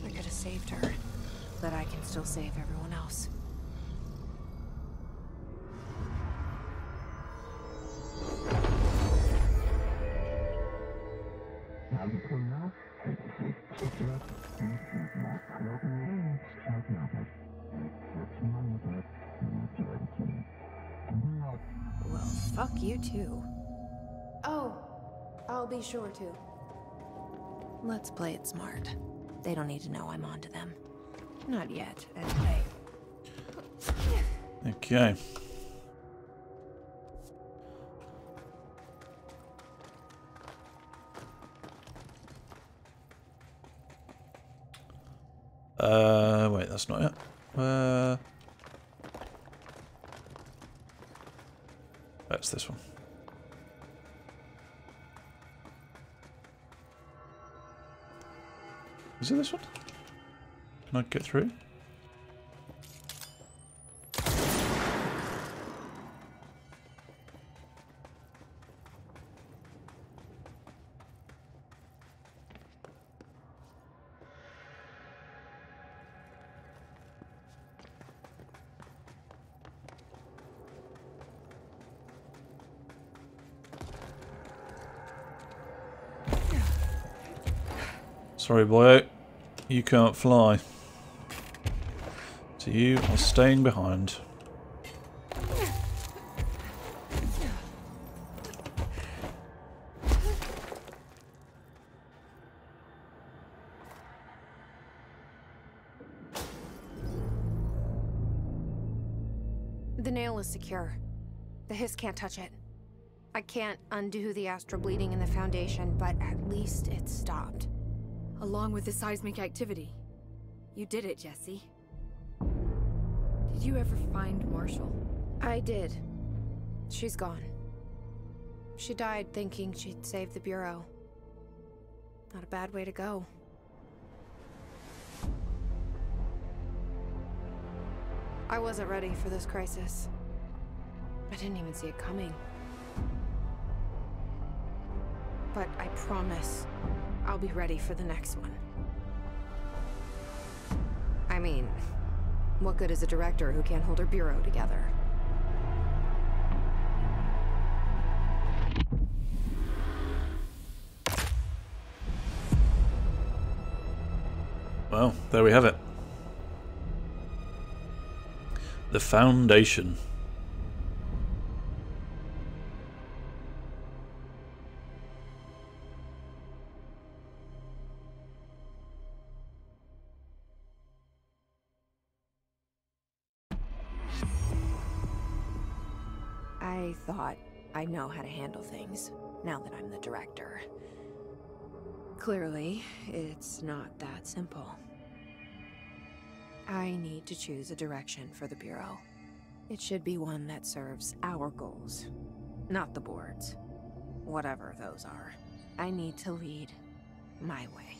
I could have saved her. But I can still save everyone else. Too. Oh, I'll be sure to. Let's play it smart. They don't need to know I'm onto them. Not yet, anyway. Okay. Uh, wait, that's not it. Uh, that's this one. Is it this one? Can I get through? Sorry, boy. You can't fly. So you are staying behind. The nail is secure. The hiss can't touch it. I can't undo the astral bleeding in the Foundation, but at least it's stopped. Along with the seismic activity. You did it, Jesse. Did you ever find Marshall? I did. She's gone. She died thinking she'd save the Bureau. Not a bad way to go. I wasn't ready for this crisis. I didn't even see it coming. But I promise I'll be ready for the next one. I mean, what good is a director who can't hold her bureau together? Well, there we have it. The Foundation. I thought I know how to handle things, now that I'm the director. Clearly, it's not that simple. I need to choose a direction for the Bureau. It should be one that serves our goals, not the board's. Whatever those are. I need to lead my way.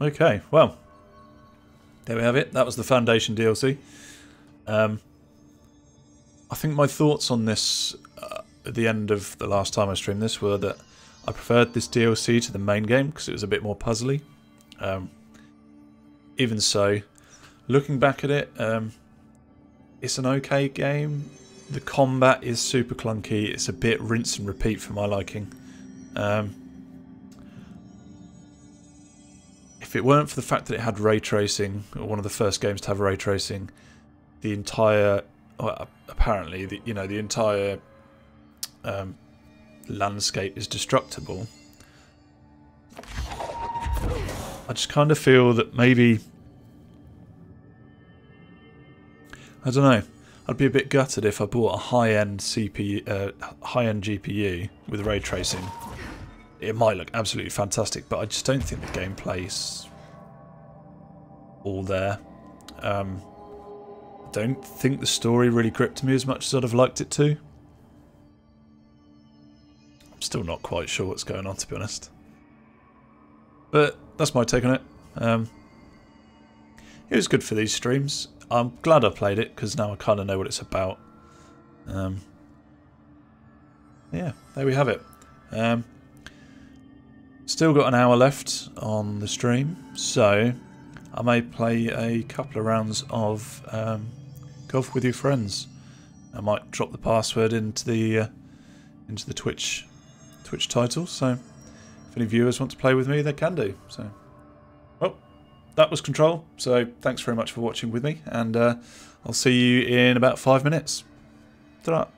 Okay, well, there we have it. That was the Foundation DLC. Um, I think my thoughts on this uh, at the end of the last time I streamed this were that I preferred this DLC to the main game because it was a bit more puzzly. Um, even so, looking back at it, um, it's an okay game. The combat is super clunky. It's a bit rinse and repeat for my liking. Um, if it weren't for the fact that it had ray tracing, or one of the first games to have ray tracing, the entire, well, apparently, the, you know, the entire um, landscape is destructible. I just kind of feel that maybe, I don't know. I'd be a bit gutted if I bought a high-end CPU, uh, high-end GPU with ray tracing. It might look absolutely fantastic, but I just don't think the gameplay's all there. Um, I don't think the story really gripped me as much as I'd have liked it to. I'm still not quite sure what's going on, to be honest. But that's my take on it. Um, it was good for these streams. I'm glad I played it because now I kind of know what it's about. Um, yeah, there we have it. Um, still got an hour left on the stream, so I may play a couple of rounds of um, golf with your friends. I might drop the password into the uh, into the Twitch Twitch title. So if any viewers want to play with me, they can do. So well, that was Control. So thanks very much for watching with me, and uh, I'll see you in about five minutes. ta